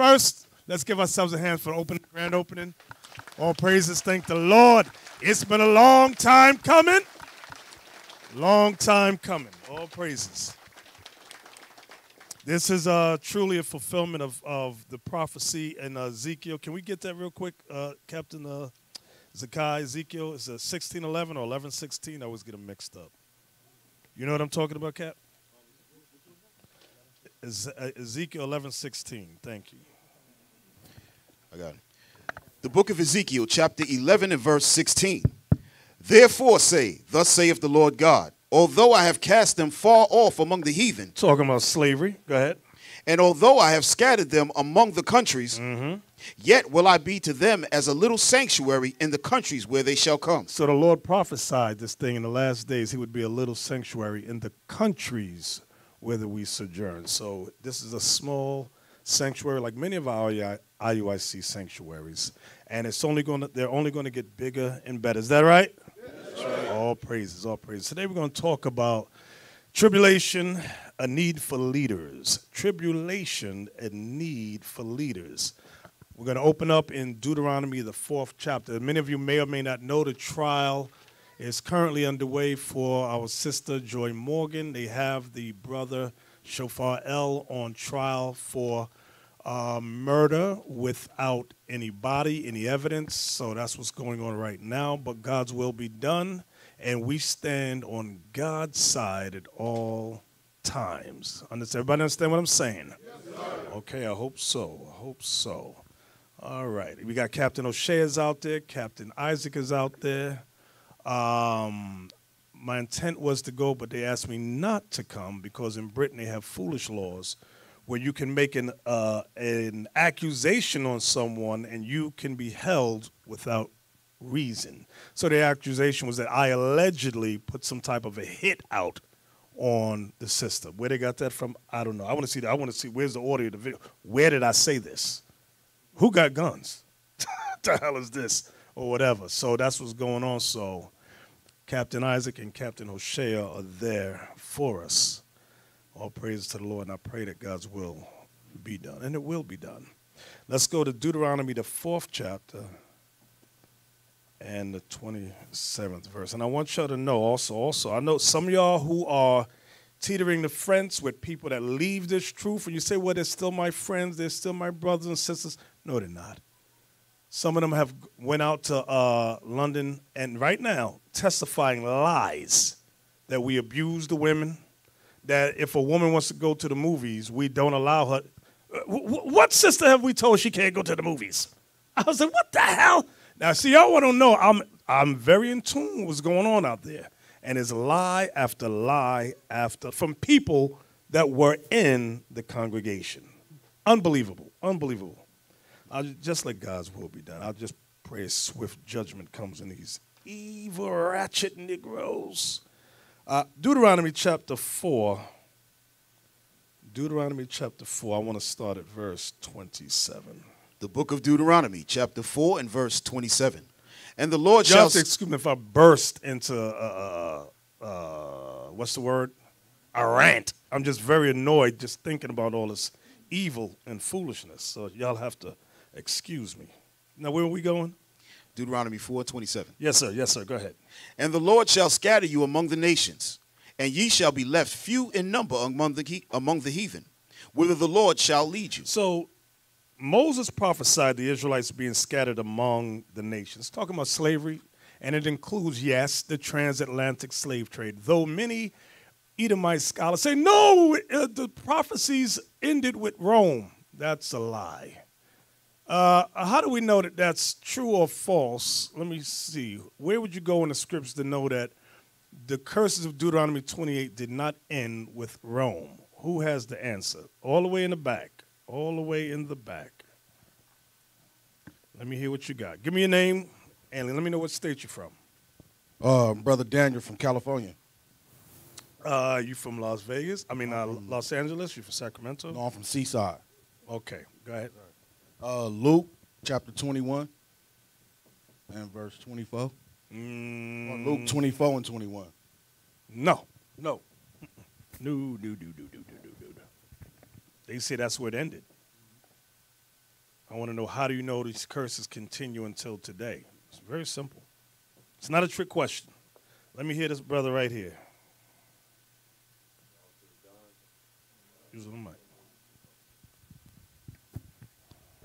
first, let's give ourselves a hand for opening, grand opening. All praises, thank the Lord. It's been a long time coming. Long time coming. All praises. This is uh, truly a fulfillment of, of the prophecy in Ezekiel. Can we get that real quick, uh, Captain uh, Zakai? Ezekiel is it 1611 or 1116? I always get them mixed up. You know what I'm talking about, Cap? Uh, Ezekiel 1116. Thank you. I got it. The book of Ezekiel, chapter 11 and verse 16. Therefore say, Thus saith the Lord God, although I have cast them far off among the heathen, Talking about slavery. Go ahead. and although I have scattered them among the countries, mm-hmm. yet will I be to them as a little sanctuary in the countries where they shall come. So the Lord prophesied this thing in the last days. He would be a little sanctuary in the countries whither we sojourn. So this is a small sanctuary, like many of our IUIC sanctuaries, and it's only going to they're only going to get bigger and better. Is that right? That's right. All praises, all praises. Today we're going to talk about tribulation, a need for leaders. Tribulation, a need for leaders. We're going to open up in Deuteronomy, the fourth chapter. Many of you may or may not know the trial is currently underway for our sister Joy Morgan. They have the brother Shofar L on trial for uh, murder without any body, any evidence. So that's what's going on right now. But God's will be done, and we stand on God's side at all times. Understand? Everybody understand what I'm saying? Okay, I hope so. I hope so. All right. We got Captain O'Shea is out there. Captain Isaac is out there. Um, my intent was to go, but they asked me not to come because in Britain they have foolish laws where you can make an uh, an accusation on someone and you can be held without reason. So the accusation was that I allegedly put some type of a hit out on the system. Where they got that from, I don't know. I want to see that. I want to see where's the audio of the video. Where did I say this? Who got guns? the hell is this? Or whatever. So that's what's going on. So Captain Isaac and Captain O'Shea are there for us. All praise to the Lord, and I pray that God's will be done, and it will be done. Let's go to Deuteronomy, the fourth chapter, and the 27th verse. And I want y'all to know also, also, I know some of y'all who are teetering the fence with people that leave this truth, and you say, well, they're still my friends, they're still my brothers and sisters. No, they're not. Some of them have went out to uh, London and right now testifying lies that we abuse the women, that if a woman wants to go to the movies, we don't allow her. Uh, wh- wh- What sister have we told she can't go to the movies? I was like, what the hell? Now, see, y'all want to know, I'm, I'm very in tune with what's going on out there. And it's lie after lie after, from people that were in the congregation. Unbelievable, unbelievable. I'll just let God's will be done. I'll just pray a swift judgment comes in these evil, ratchet Negroes. Uh, Deuteronomy chapter 4. Deuteronomy chapter 4. I want to start at verse 27. The book of Deuteronomy, chapter 4 and verse 27. And the Lord shall. Just excuse me if I burst into, uh, uh, uh, what's the word? A rant. I'm just very annoyed just thinking about all this evil and foolishness. So y'all have to excuse me. Now, where are we going? Deuteronomy 4 27. Yes, sir. Yes, sir. Go ahead. And the Lord shall scatter you among the nations, and ye shall be left few in number among the, among the heathen, whither the Lord shall lead you. So Moses prophesied the Israelites being scattered among the nations, talking about slavery, and it includes, yes, the transatlantic slave trade. Though many Edomite scholars say, no, the prophecies ended with Rome. That's a lie. Uh, how do we know that that's true or false? Let me see. Where would you go in the scriptures to know that the curses of Deuteronomy 28 did not end with Rome? Who has the answer? All the way in the back. All the way in the back. Let me hear what you got. Give me your name and let me know what state you're from. Uh, Brother Daniel from California. Uh, you from Las Vegas? I mean, uh, Los Angeles? You from Sacramento? No, I'm from Seaside. Okay, go ahead. Uh, Luke chapter 21 and verse 24. Mm, Luke 24 and 21. No, no. No, no, no, no, no, no, no, no. They say that's where it ended. I want to know how do you know these curses continue until today? It's very simple. It's not a trick question. Let me hear this brother right here. Using the mic.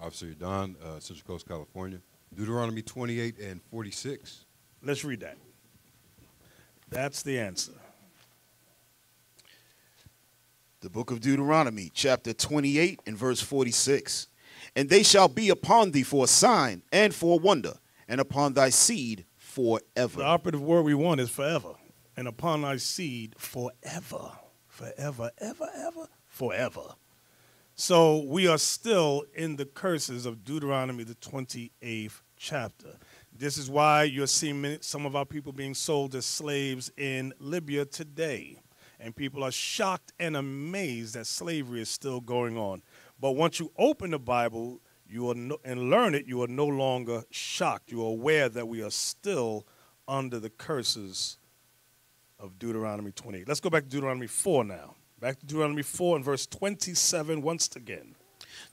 Officer Don, uh, Central Coast, California. Deuteronomy 28 and 46. Let's read that. That's the answer. The book of Deuteronomy, chapter 28 and verse 46. And they shall be upon thee for a sign and for a wonder, and upon thy seed forever. The operative word we want is forever. And upon thy seed forever. Forever, ever, ever, forever. So we are still in the curses of Deuteronomy, the 28th chapter. This is why you're seeing some of our people being sold as slaves in Libya today. And people are shocked and amazed that slavery is still going on. But once you open the Bible you are no, and learn it, you are no longer shocked. You are aware that we are still under the curses of Deuteronomy 28. Let's go back to Deuteronomy 4 now. Back to Deuteronomy 4 and verse 27 once again.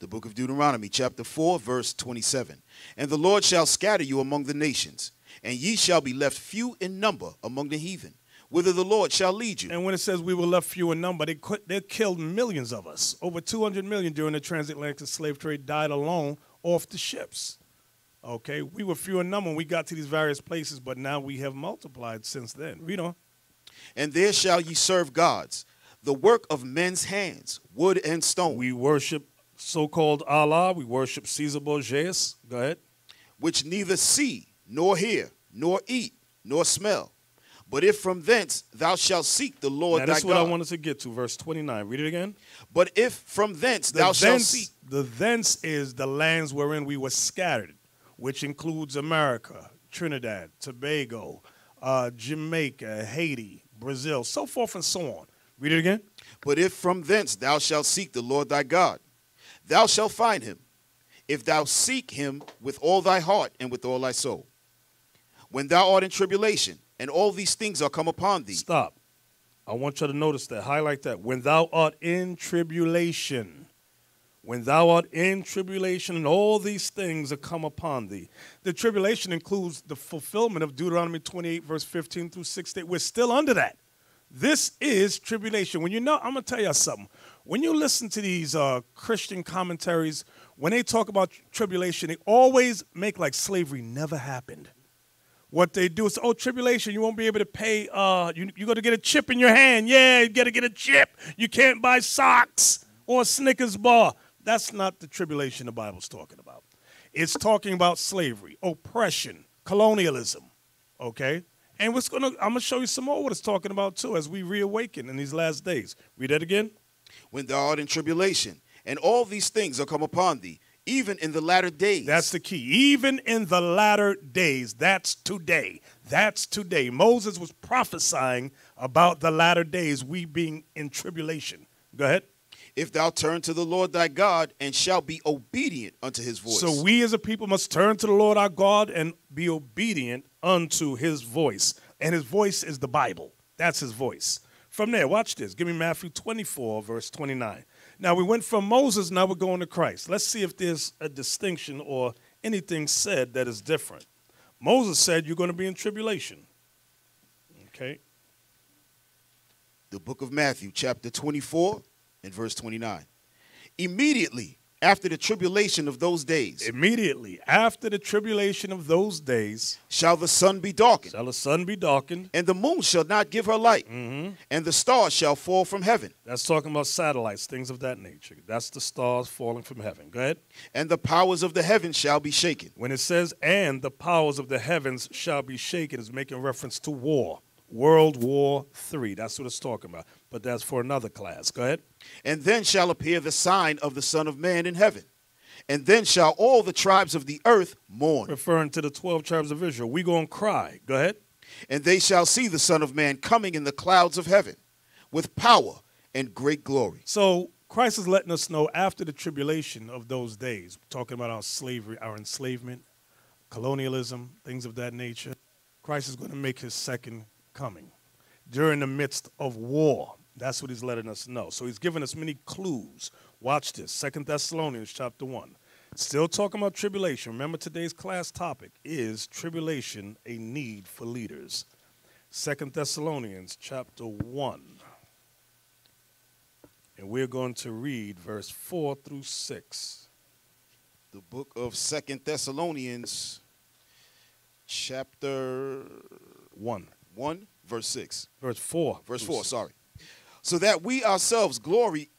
The book of Deuteronomy, chapter 4, verse 27. And the Lord shall scatter you among the nations, and ye shall be left few in number among the heathen, whither the Lord shall lead you. And when it says we were left few in number, they, they killed millions of us. Over 200 million during the transatlantic slave trade died alone off the ships. Okay, we were few in number when we got to these various places, but now we have multiplied since then. Read on. And there shall ye serve gods, the work of men's hands, wood and stone. We worship so-called Allah. We worship Caesar Borgias. Go ahead. Which neither see, nor hear, nor eat, nor smell. But if from thence thou shalt seek the Lord now, thy that's God. what I wanted to get to, verse 29. Read it again. But if from thence The thou shalt thence, seek the thence is the lands wherein we were scattered, which includes America, Trinidad, Tobago, uh, Jamaica, Haiti, Brazil, so forth and so on. Read it again. But if from thence thou shalt seek the Lord thy God, thou shalt find him, if thou seek him with all thy heart and with all thy soul. When thou art in tribulation, and all these things are come upon thee, Stop. I want you to notice that. Highlight that. When thou art in tribulation, when thou art in tribulation, and all these things are come upon thee. The tribulation includes the fulfillment of Deuteronomy 28, verse 15 through 16. We're still under that. This is tribulation. When you know, I'm gonna tell you something. When you listen to these uh, Christian commentaries, when they talk about tribulation, they always make like slavery never happened. What they do is, oh, tribulation, you won't be able to pay. Uh, you, you got to get a chip in your hand. Yeah, you got to get a chip. You can't buy socks or a Snickers bar. That's not the tribulation the Bible's talking about. It's talking about slavery, oppression, colonialism. Okay? And what's gonna I'm gonna show you some more what it's talking about too as we reawaken in these last days. Read that again. when thou art in tribulation, and all these things are come upon thee, even in the latter days. That's the key. Even in the latter days, that's today. That's today. Moses was prophesying about the latter days, we being in tribulation. Go ahead. If thou turn to the Lord thy God, and shalt be obedient unto his voice. So we as a people must turn to the Lord our God and be obedient unto his voice. And his voice is the Bible. That's his voice. From there, watch this. Give me Matthew 24, verse 29. Now we went from Moses, now we're going to Christ. Let's see if there's a distinction or anything said that is different. Moses said you're going to be in tribulation. Okay. the book of Matthew, chapter 24, and verse 29. Immediately after the tribulation of those days, Immediately after the tribulation of those days, shall the sun be darkened, shall the sun be darkened. and the moon shall not give her light, Mm-hmm. and the stars shall fall from heaven, That's talking about satellites, things of that nature. That's the stars falling from heaven. Go ahead. and the powers of the heavens shall be shaken. When it says, and the powers of the heavens shall be shaken, it's making reference to war. World War III. That's what it's talking about. But that's for another class. Go ahead. And then shall appear the sign of the Son of Man in heaven. And then shall all the tribes of the earth mourn, Referring to the 12 tribes of Israel. we going to cry. Go ahead. and they shall see the Son of Man coming in the clouds of heaven with power and great glory. So Christ is letting us know after the tribulation of those days, talking about our slavery, our enslavement, colonialism, things of that nature, Christ is going to make his second coming during the midst of war. That's what he's letting us know. So he's giving us many clues. Watch this. Second Thessalonians chapter 1. Still talking about tribulation. Remember today's class topic is tribulation a need for leaders. Second Thessalonians chapter 1. And we're going to read verse 4 through 6. The book of Second Thessalonians, chapter 1. 1, verse 6. Verse 4. Verse through 4, sorry. So that we ourselves glory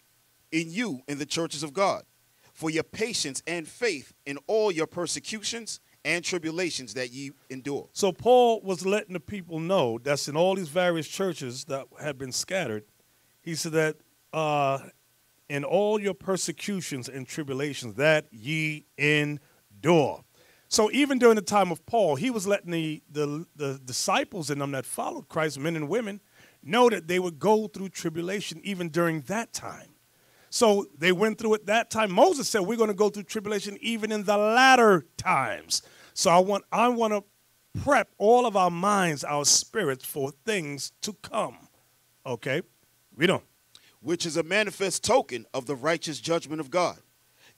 in you in the churches of God, for your patience and faith in all your persecutions and tribulations that ye endure. So Paul was letting the people know that's in all these various churches that had been scattered. He said that uh, in all your persecutions and tribulations that ye endure. So even during the time of Paul, he was letting the, the, the disciples and them that followed Christ, men and women, know that they would go through tribulation even during that time. So they went through it that time. Moses said, We're going to go through tribulation even in the latter times. So I want, I want to prep all of our minds, our spirits for things to come. Okay? Read on. which is a manifest token of the righteous judgment of God,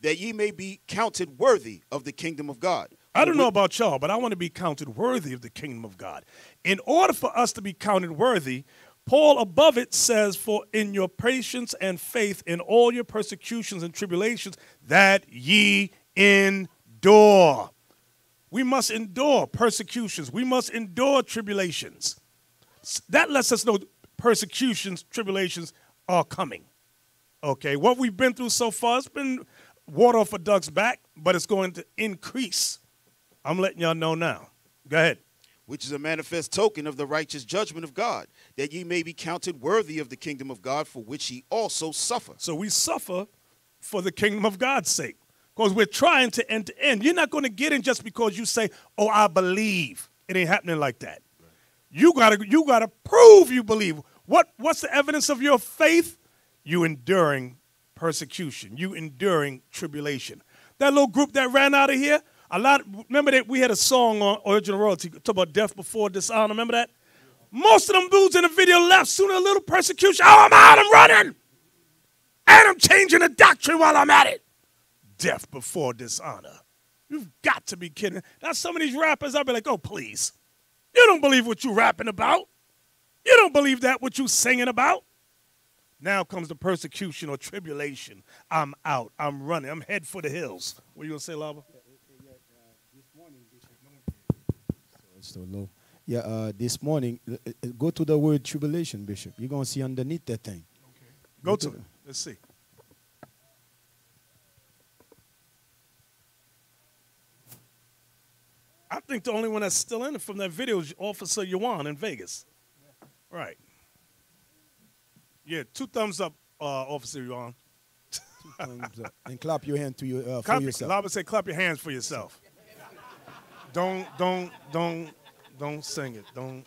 that ye may be counted worthy of the kingdom of God. I don't know about y'all, but I want to be counted worthy of the kingdom of God. In order for us to be counted worthy, Paul above it says, For in your patience and faith in all your persecutions and tribulations, that ye endure. We must endure persecutions, we must endure tribulations. That lets us know persecutions, tribulations are coming. Okay, what we've been through so far, it's been water off a duck's back, but it's going to increase. I'm letting y'all know now. Go ahead. Which is a manifest token of the righteous judgment of God, that ye may be counted worthy of the kingdom of God, for which ye also suffer. So we suffer for the kingdom of God's sake because we're trying to enter in. You're not going to get in just because you say, "Oh, I believe." It ain't happening like that. You gotta, you gotta prove you believe. What, what's the evidence of your faith? You enduring persecution. You enduring tribulation. That little group that ran out of here. A lot. Remember that we had a song on Original Royalty talk about death before dishonor. Remember that? Most of them dudes in the video left sooner a little persecution. Oh, I'm out. I'm running. And I'm changing the doctrine while I'm at it. Death before dishonor. You've got to be kidding. Now, some of these rappers, I'll be like, oh, please. You don't believe what you're rapping about. You don't believe that what you singing about. Now comes the persecution or tribulation. I'm out. I'm running. I'm head for the hills. What you to say, Lava? It's low. Yeah, uh, this morning, uh, uh, go to the word tribulation, Bishop. You're going to see underneath that thing. Okay. Go to it. Let's see. I think the only one that's still in it from that video is Officer Yuan in Vegas. Right. Yeah, two thumbs up, uh, Officer Yuan. Thumbs up. and clap your hand to your, uh, for Clap, yourself. Lava say, clap your hands for yourself. Don't, don't, don't, don't sing it. Don't.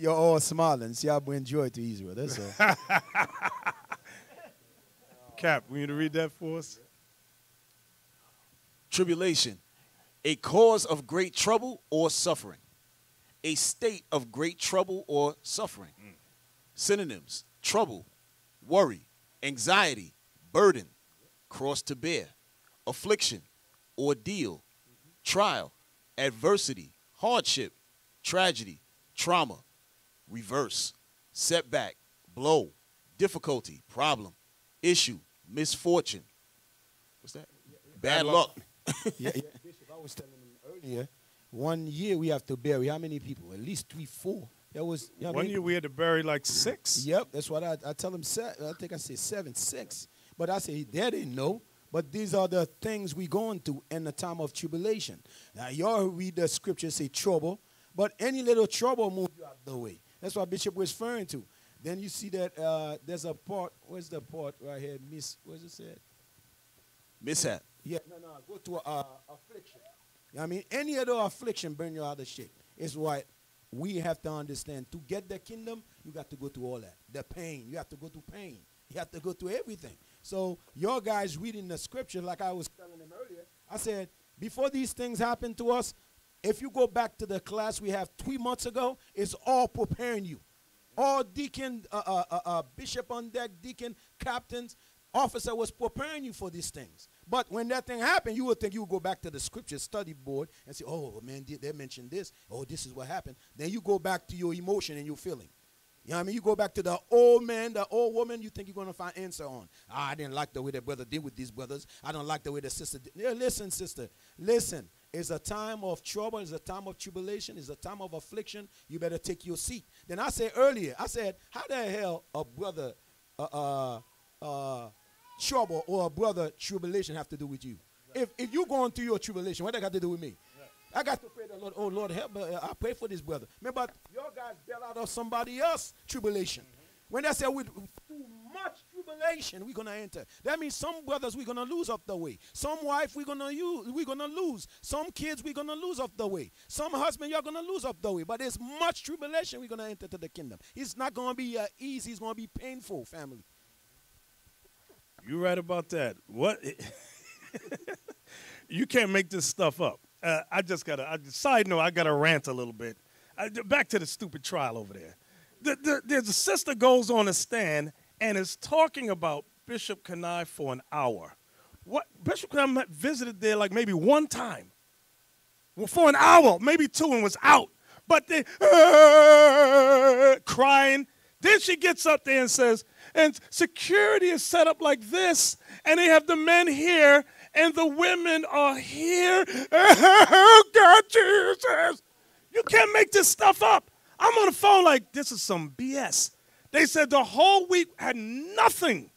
You're all smiling. See, I enjoy it to Israel. That's all. Cap, we need to read that for us. Tribulation, a cause of great trouble or suffering, a state of great trouble or suffering. Mm. Synonyms trouble, worry, anxiety, burden, cross to bear, affliction, ordeal, trial, adversity, hardship, tragedy, trauma, reverse, setback, blow, difficulty, problem, issue, misfortune. What's that? Bad, luck. yeah, yeah. Bishop, I was telling him earlier, one year we have to bury how many people? At least three, four. That was you know, One they- year we had to bury like six. Yep, that's what I, I tell him. Se- I think I said seven, six. But I say they didn't know. But these are the things we going through in the time of tribulation. Now y'all read the scripture say trouble, but any little trouble move you out the way. That's what Bishop was referring to. Then you see that uh, there's a part. Where's the part right here? Miss. Where's it said? Mishap. Yeah, no, no. Go to uh, affliction. You know what I mean, any other affliction burn you out of shape. It's what we have to understand. To get the kingdom, you got to go through all that. The pain. You have to go through pain. You have to go through everything. So your guys reading the scripture, like I was telling them earlier, I said, before these things happen to us, if you go back to the class we have three months ago, it's all preparing you. all deacon, uh, uh, uh, uh, bishop on deck, deacon, captains, officer was preparing you for these things. But when that thing happened, you would think you would go back to the scripture study board and say, oh, man, they- they mentioned this. Oh, this is what happened. Then you go back to your emotion and your feeling. You know what I mean? You go back to the old man, the old woman, you think you're going to find answer on. Ah, I didn't like the way that brother did with these brothers. I don't like the way the sister did. Yeah, listen, sister. Listen. It's a time of trouble. It's a time of tribulation. It's a time of affliction. You better take your seat. Then I said earlier, I said, how the hell a brother uh, uh, uh, trouble or a brother tribulation have to do with you? If, if you're going through your tribulation, what that got to do with me? I got to pray the Lord. Oh Lord, help me. I pray for this brother. Remember, your guys bail out of somebody else tribulation. When they say with too much tribulation, we're gonna enter. That means some brothers we're gonna lose off the way. Some wife we're gonna use, we're gonna lose. Some kids we're gonna lose off the way. Some husband you're gonna lose off the way. But there's much tribulation we're gonna enter to the kingdom. It's not gonna be uh, easy. It's gonna be painful, family. You right about that. What? you can't make this stuff up. Uh, I just got to, side note, I got to rant a little bit. Uh, back to the stupid trial over there. The, the, there's a sister goes on a stand and is talking about Bishop Kanai for an hour. What Bishop Kanai visited there like maybe one time. Well, for an hour, maybe two, and was out. But they crying. Then she gets up there and says, and security is set up like this, and they have the men here, and the women are here. Oh, God, Jesus. You can't make this stuff up. I'm on the phone like, this is some BS. They said the whole week had nothing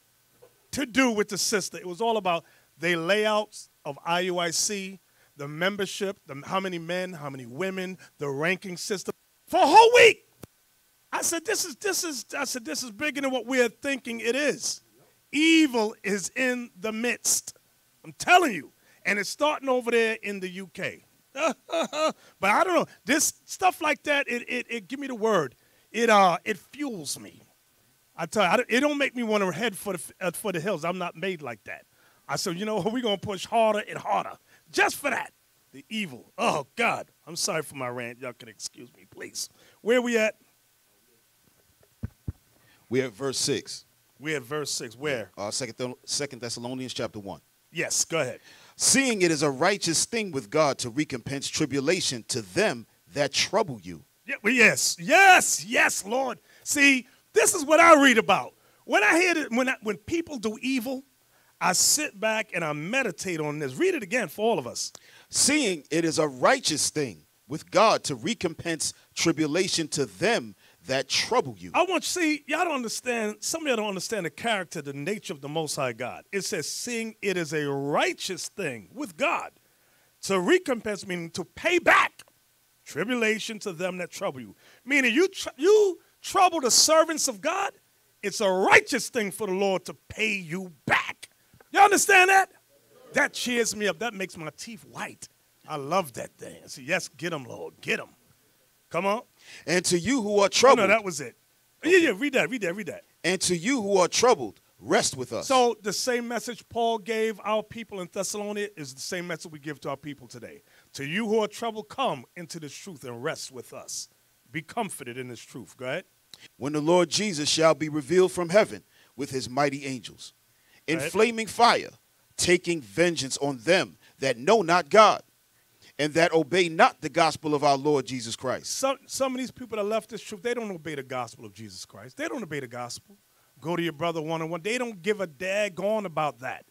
to do with the sister. It was all about the layouts of IUIC, the membership, the, how many men, how many women, the ranking system for a whole week. I said, this is this is I said, this is bigger than what we're thinking it is. Evil is in the midst. I'm telling you. And it's starting over there in the UK. but I don't know. This stuff like that, it, it, it give me the word. It uh it fuels me. I tell you, I it don't make me want to head for the uh, for the hills. I'm not made like that. I said, you know what? We're gonna push harder and harder just for that. The evil. Oh God, I'm sorry for my rant. Y'all can excuse me, please. Where we at? We're at verse 6. We're at verse six. Where? Uh, second, Thess- second Thessalonians chapter 1. Yes, go ahead. Seeing it is a righteous thing with God to recompense tribulation to them that trouble you. Yeah, well, yes, yes, yes, Lord. See, this is what I read about. When I hear that, when I, when people do evil, I sit back and I meditate on this. Read it again for all of us. Seeing it is a righteous thing with God to recompense tribulation to them that trouble you. I want you to see, y'all don't understand, some of y'all don't understand the character, the nature of the Most High God. It says, seeing it is a righteous thing with God to recompense, meaning to pay back tribulation to them that trouble you. Meaning, you, tr- you trouble the servants of God, it's a righteous thing for the Lord to pay you back. You understand that? That cheers me up. That makes my teeth white. I love that thing. Say, yes, get them, Lord. Get them. Come on. And to you who are Oh, troubled, no, that was it. Yeah, yeah, read that, read that, read that. and to you who are troubled, rest with us. So the same message Paul gave our people in Thessalonica is the same message we give to our people today. To you who are troubled, come into this truth and rest with us. Be comforted in this truth. Go ahead. when the Lord Jesus shall be revealed from heaven with his mighty angels, in flaming fire, taking vengeance on them that know not God, and that obey not the gospel of our Lord Jesus Christ. Some some of these people that left this truth, they don't obey the gospel of Jesus Christ. They don't obey the gospel. Go to your brother one on one. They don't give a daggone about that.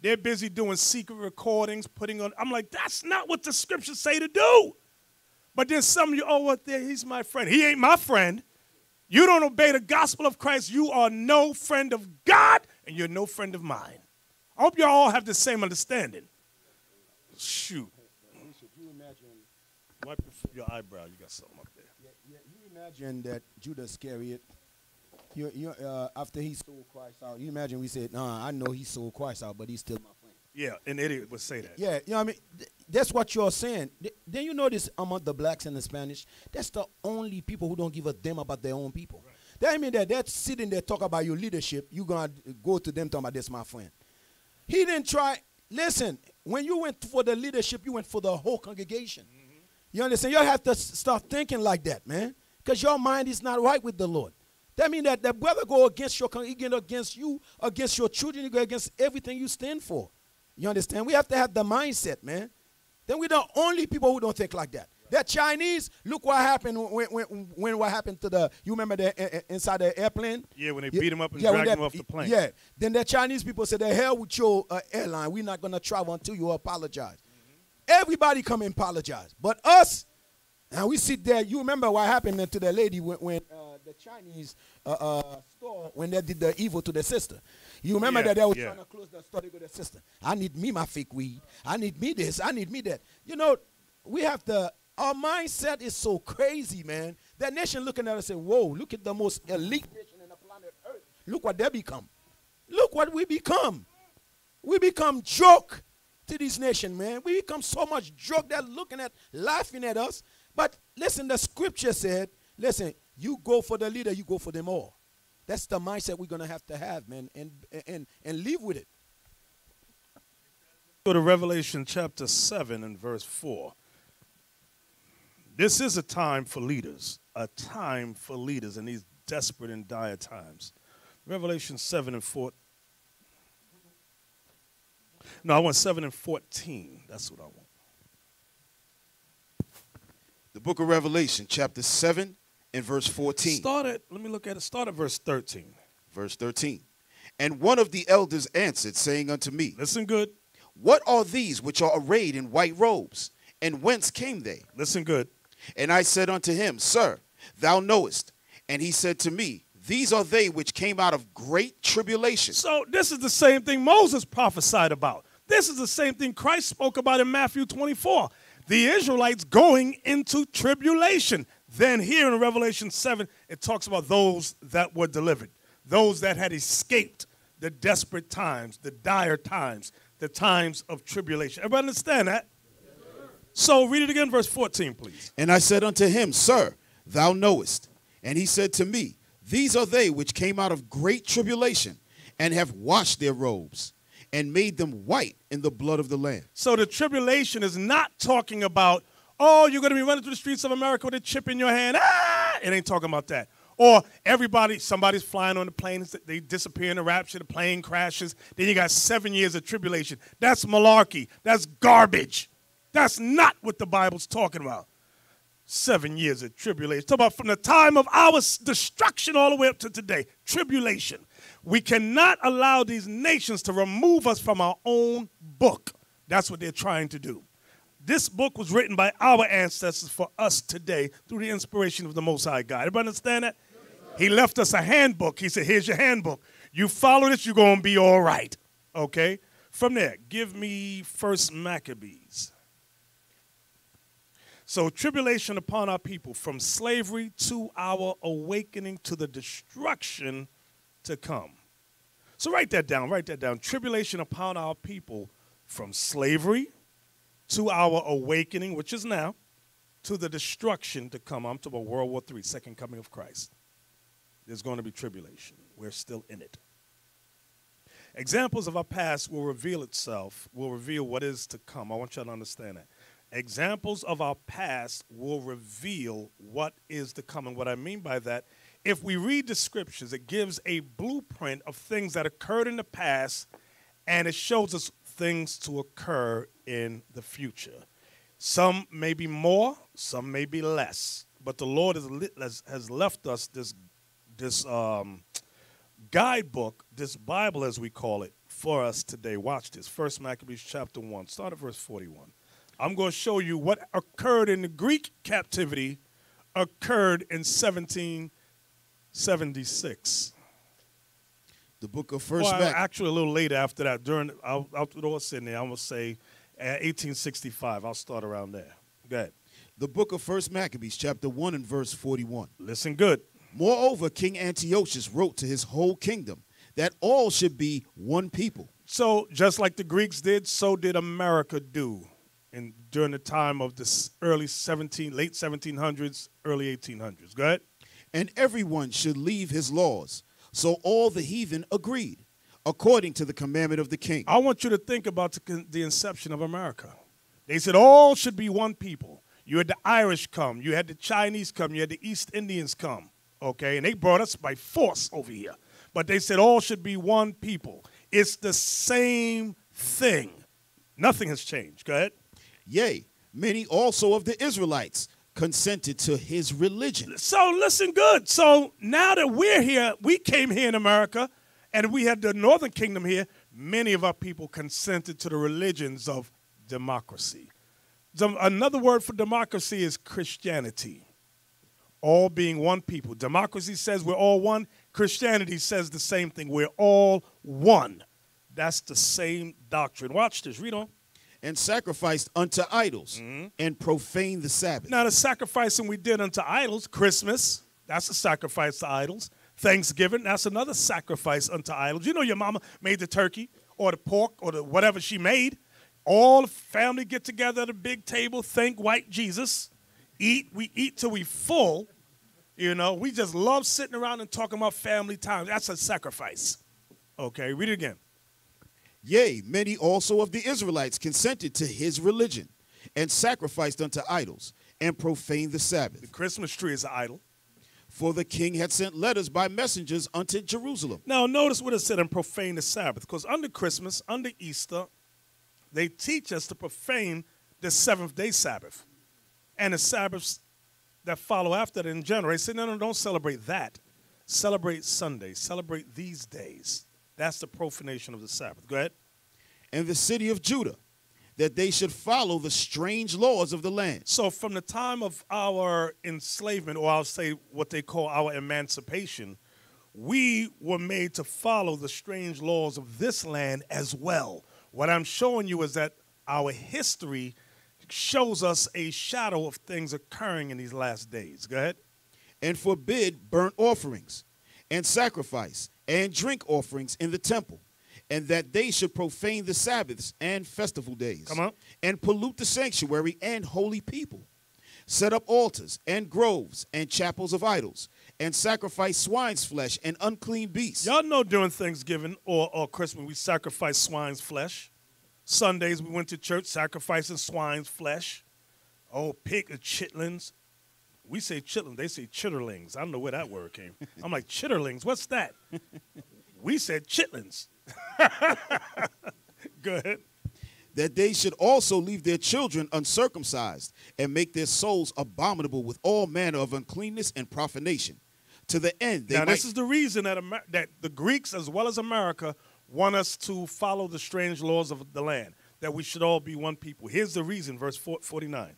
They're busy doing secret recordings, putting on. I'm like, that's not what the scriptures say to do. But then some of you, oh, what there? He's my friend. He ain't my friend. You don't obey the gospel of Christ. You are no friend of God, and you're no friend of mine. I hope you all have the same understanding. Shoot. You imagine, Wipe your eyebrow. You got something up there. yeah, yeah, you imagine that Judas Iscariot, you, you, uh, after he sold Christ out, you imagine we said, nah, I know he sold Christ out, but he's still my friend. Yeah, an idiot would say that. Yeah, you know what I mean? Th- That's what you're saying. Th- Then you notice among the blacks and the Spanish, that's the only people who don't give a damn about their own people. That mean that they're sitting there talk about your leadership. You gonna go to them talking about this, my friend. He didn't try. Listen, when you went for the leadership, you went for the whole congregation. You understand? You have to start thinking like that, man, because your mind is not right with the Lord. That means that the brother go against your con- he get against you, against your children, he go against everything you stand for. You understand? We have to have the mindset, man. Then we're the only people who don't think like that. The Chinese, look what happened when, when, when what happened to the, you remember the uh, inside the airplane? Yeah, when they beat 'em up and when dragged that- 'em off the plane. Yeah. Then the Chinese people said, the hell with your uh, airline. We're not going to travel until you apologize. Everybody come and apologize. But us, and we sit there. You remember what happened to the lady when, when uh, the Chinese uh, uh, store, when they did the evil to the sister. You remember Yeah, that they were yeah. trying to close the store to the sister. I need me my fake weed. I need me this. I need me that. You know, we have to, our mindset is so crazy, man. That nation looking at us and say, whoa, look at the most elite nation in the planet Earth. Look what they become. Look what we become. We become joke to this nation, man. We become so much joke. They're looking at, laughing at us. But listen, the scripture said, listen, you go for the leader, you go for them all. That's the mindset we're gonna have to have, man, and and and live with it. Go to Revelation chapter 7 and verse 4. This is a time for leaders, a time for leaders in these desperate and dire times. Revelation 7 and 4. No, I want 7 and 14. That's what I want. The book of Revelation, chapter 7 and verse 14. Start at, let me look at it. Start at verse 13. Verse 13. And one of the elders answered, saying unto me, Listen good. What are these which are arrayed in white robes? And whence came they? Listen good. And I said unto him, Sir, thou knowest. And he said to me, These are they which came out of great tribulation. So this is the same thing Moses prophesied about. This is the same thing Christ spoke about in Matthew 24. The Israelites going into tribulation. Then here in Revelation 7, it talks about those that were delivered, those that had escaped the desperate times, the dire times, the times of tribulation. Everybody understand that? So read it again, verse 14, please. And I said unto him, Sir, thou knowest. And he said to me, These are they which came out of great tribulation, and have washed their robes, and made them white in the blood of the Lamb. So the tribulation is not talking about, oh, you're going to be running through the streets of America with a chip in your hand. Ah! It ain't talking about that. Or everybody, somebody's flying on the plane, they disappear in the rapture, the plane crashes. Then you got seven years of tribulation. That's malarkey. That's garbage. That's not what the Bible's talking about. Seven years of tribulation. Talk about from the time of our destruction all the way up to today. Tribulation. We cannot allow these nations to remove us from our own book. That's what they're trying to do. This book was written by our ancestors for us today through the inspiration of the Most High God. Everybody understand that? He left us a handbook. He said, Here's your handbook. You follow this, you're going to be all right. Okay? From there, give me First Maccabees. So, tribulation upon our people from slavery to our awakening to the destruction to come. So, write that down. Write that down. Tribulation upon our people from slavery to our awakening, which is now, to the destruction to come. I'm talking about World War III, second coming of Christ. There's going to be tribulation. We're still in it. Examples of our past will reveal itself, will reveal what is to come. I want you all to understand that. Examples of our past will reveal what is to come. And what I mean by that, if we read the scriptures, it gives a blueprint of things that occurred in the past and it shows us things to occur in the future. Some may be more, some may be less. But the Lord has, left us this, this um, guidebook, this Bible as we call it, for us today. Watch this. First Maccabees chapter 1. Start at verse 41. I'm going to show you what occurred in the Greek captivity occurred in 1776. The book of First well, Mac. actually, a little later after that, during I'll, I'll throw us in there. I'm gonna say uh, 1865. I'll start around there. Go ahead. The book of First Maccabees, chapter 1 and verse 41. Listen good. Moreover, King Antiochus wrote to his whole kingdom that all should be one people. So, just like the Greeks did, so did America do, in during the time of the early 17, late 1700s, early 1800s. Go ahead. and everyone should leave his laws. So all the heathen agreed, according to the commandment of the king. I want you to think about the, the inception of America. They said all should be one people. You had the Irish come, you had the Chinese come, you had the East Indians come. Okay, and they brought us by force over here. But they said all should be one people. It's the same thing. Nothing has changed. Go ahead. Yea, many also of the Israelites consented to his religion. So listen good. So now that we're here, we came here in America and we had the northern kingdom here, many of our people consented to the religions of democracy. Another word for democracy is Christianity. All being one people. Democracy says we're all one. Christianity says the same thing. We're all one. That's the same doctrine. Watch this. Read on. And sacrificed unto idols mm-hmm. and profaned the Sabbath. Now, the sacrificing we did unto idols, Christmas, that's a sacrifice to idols. Thanksgiving, that's another sacrifice unto idols. You know, your mama made the turkey or the pork or the whatever she made. All the family get together at a big table, thank white Jesus, eat. We eat till we full. You know, we just love sitting around and talking about family time. That's a sacrifice. Okay, read it again. Yea, many also of the Israelites consented to his religion and sacrificed unto idols and profaned the Sabbath. The Christmas tree is an idol. For the king had sent letters by messengers unto Jerusalem. Now, notice what it said in profane the Sabbath, because under Christmas, under Easter, they teach us to profane the seventh day Sabbath and the Sabbaths that follow after that in general. They say, no, no, don't celebrate that. Celebrate Sunday. Celebrate these days. That's the profanation of the Sabbath. Go ahead. and the city of Judah, that they should follow the strange laws of the land. So, from the time of our enslavement, or I'll say what they call our emancipation, we were made to follow the strange laws of this land as well. What I'm showing you is that our history shows us a shadow of things occurring in these last days. Go ahead. and forbid burnt offerings and sacrifice and drink offerings in the temple, and that they should profane the Sabbaths and festival days, Come on. and pollute the sanctuary and holy people, set up altars and groves and chapels of idols, and sacrifice swine's flesh and unclean beasts. Y'all know during Thanksgiving or, or Christmas, we sacrifice swine's flesh. Sundays, we went to church sacrificing swine's flesh. Oh, pig or chitlins. We say chitlins, they say chitterlings. I don't know where that word came. I'm like, chitterlings, what's that? we said chitlins. Go ahead. that they should also leave their children uncircumcised and make their souls abominable with all manner of uncleanness and profanation, to the end they now, might this is the reason that, Amer- that the Greeks, as well as America, want us to follow the strange laws of the land, that we should all be one people. Here's the reason, verse 4- 49.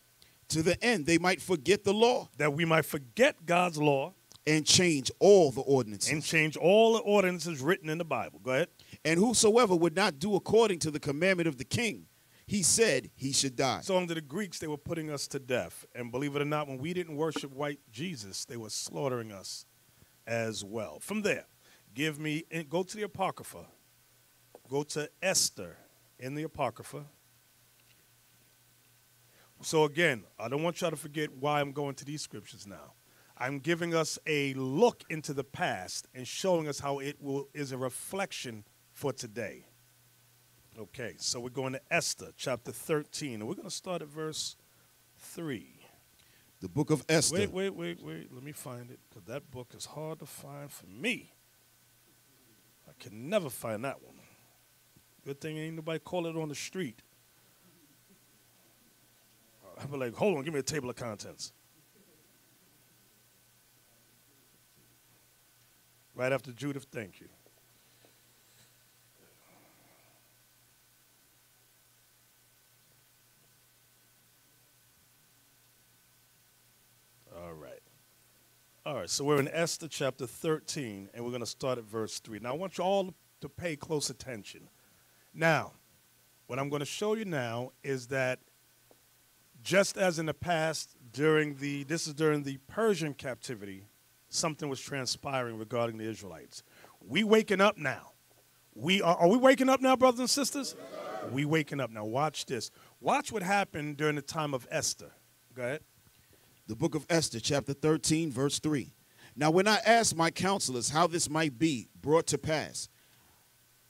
To the end they might forget the law that we might forget God's law and change all the ordinances. and change all the ordinances written in the Bible. Go ahead. And whosoever would not do according to the commandment of the king, he said he should die. So under the Greeks, they were putting us to death. And believe it or not, when we didn't worship white Jesus, they were slaughtering us as well. From there, give me, and go to the Apocrypha. Go to Esther in the Apocrypha. So again, I don't want y'all to forget why I'm going to these scriptures now. I'm giving us a look into the past and showing us how it will is a reflection for today. Okay, so we're going to Esther chapter 13, and we're going to start at verse 3. the book of Esther. Wait, wait, wait, wait. Let me find it because that book is hard to find for me. I can never find that one. Good thing ain't nobody call it on the street. I'd be like, hold on, give me a table of contents. Right after Judith, thank you. All right. All right, so we're in Esther chapter 13, and we're going to start at verse 3. Now, I want you all to pay close attention. Now, what I'm going to show you now is that just as in the past, during the this is during the Persian captivity, something was transpiring regarding the Israelites. We waking up now. We are, are we waking up now, brothers and sisters? We waking up now. Watch this. Watch what happened during the time of Esther. Go ahead. the book of Esther, chapter 13, verse 3. Now, when I asked my counselors how this might be brought to pass,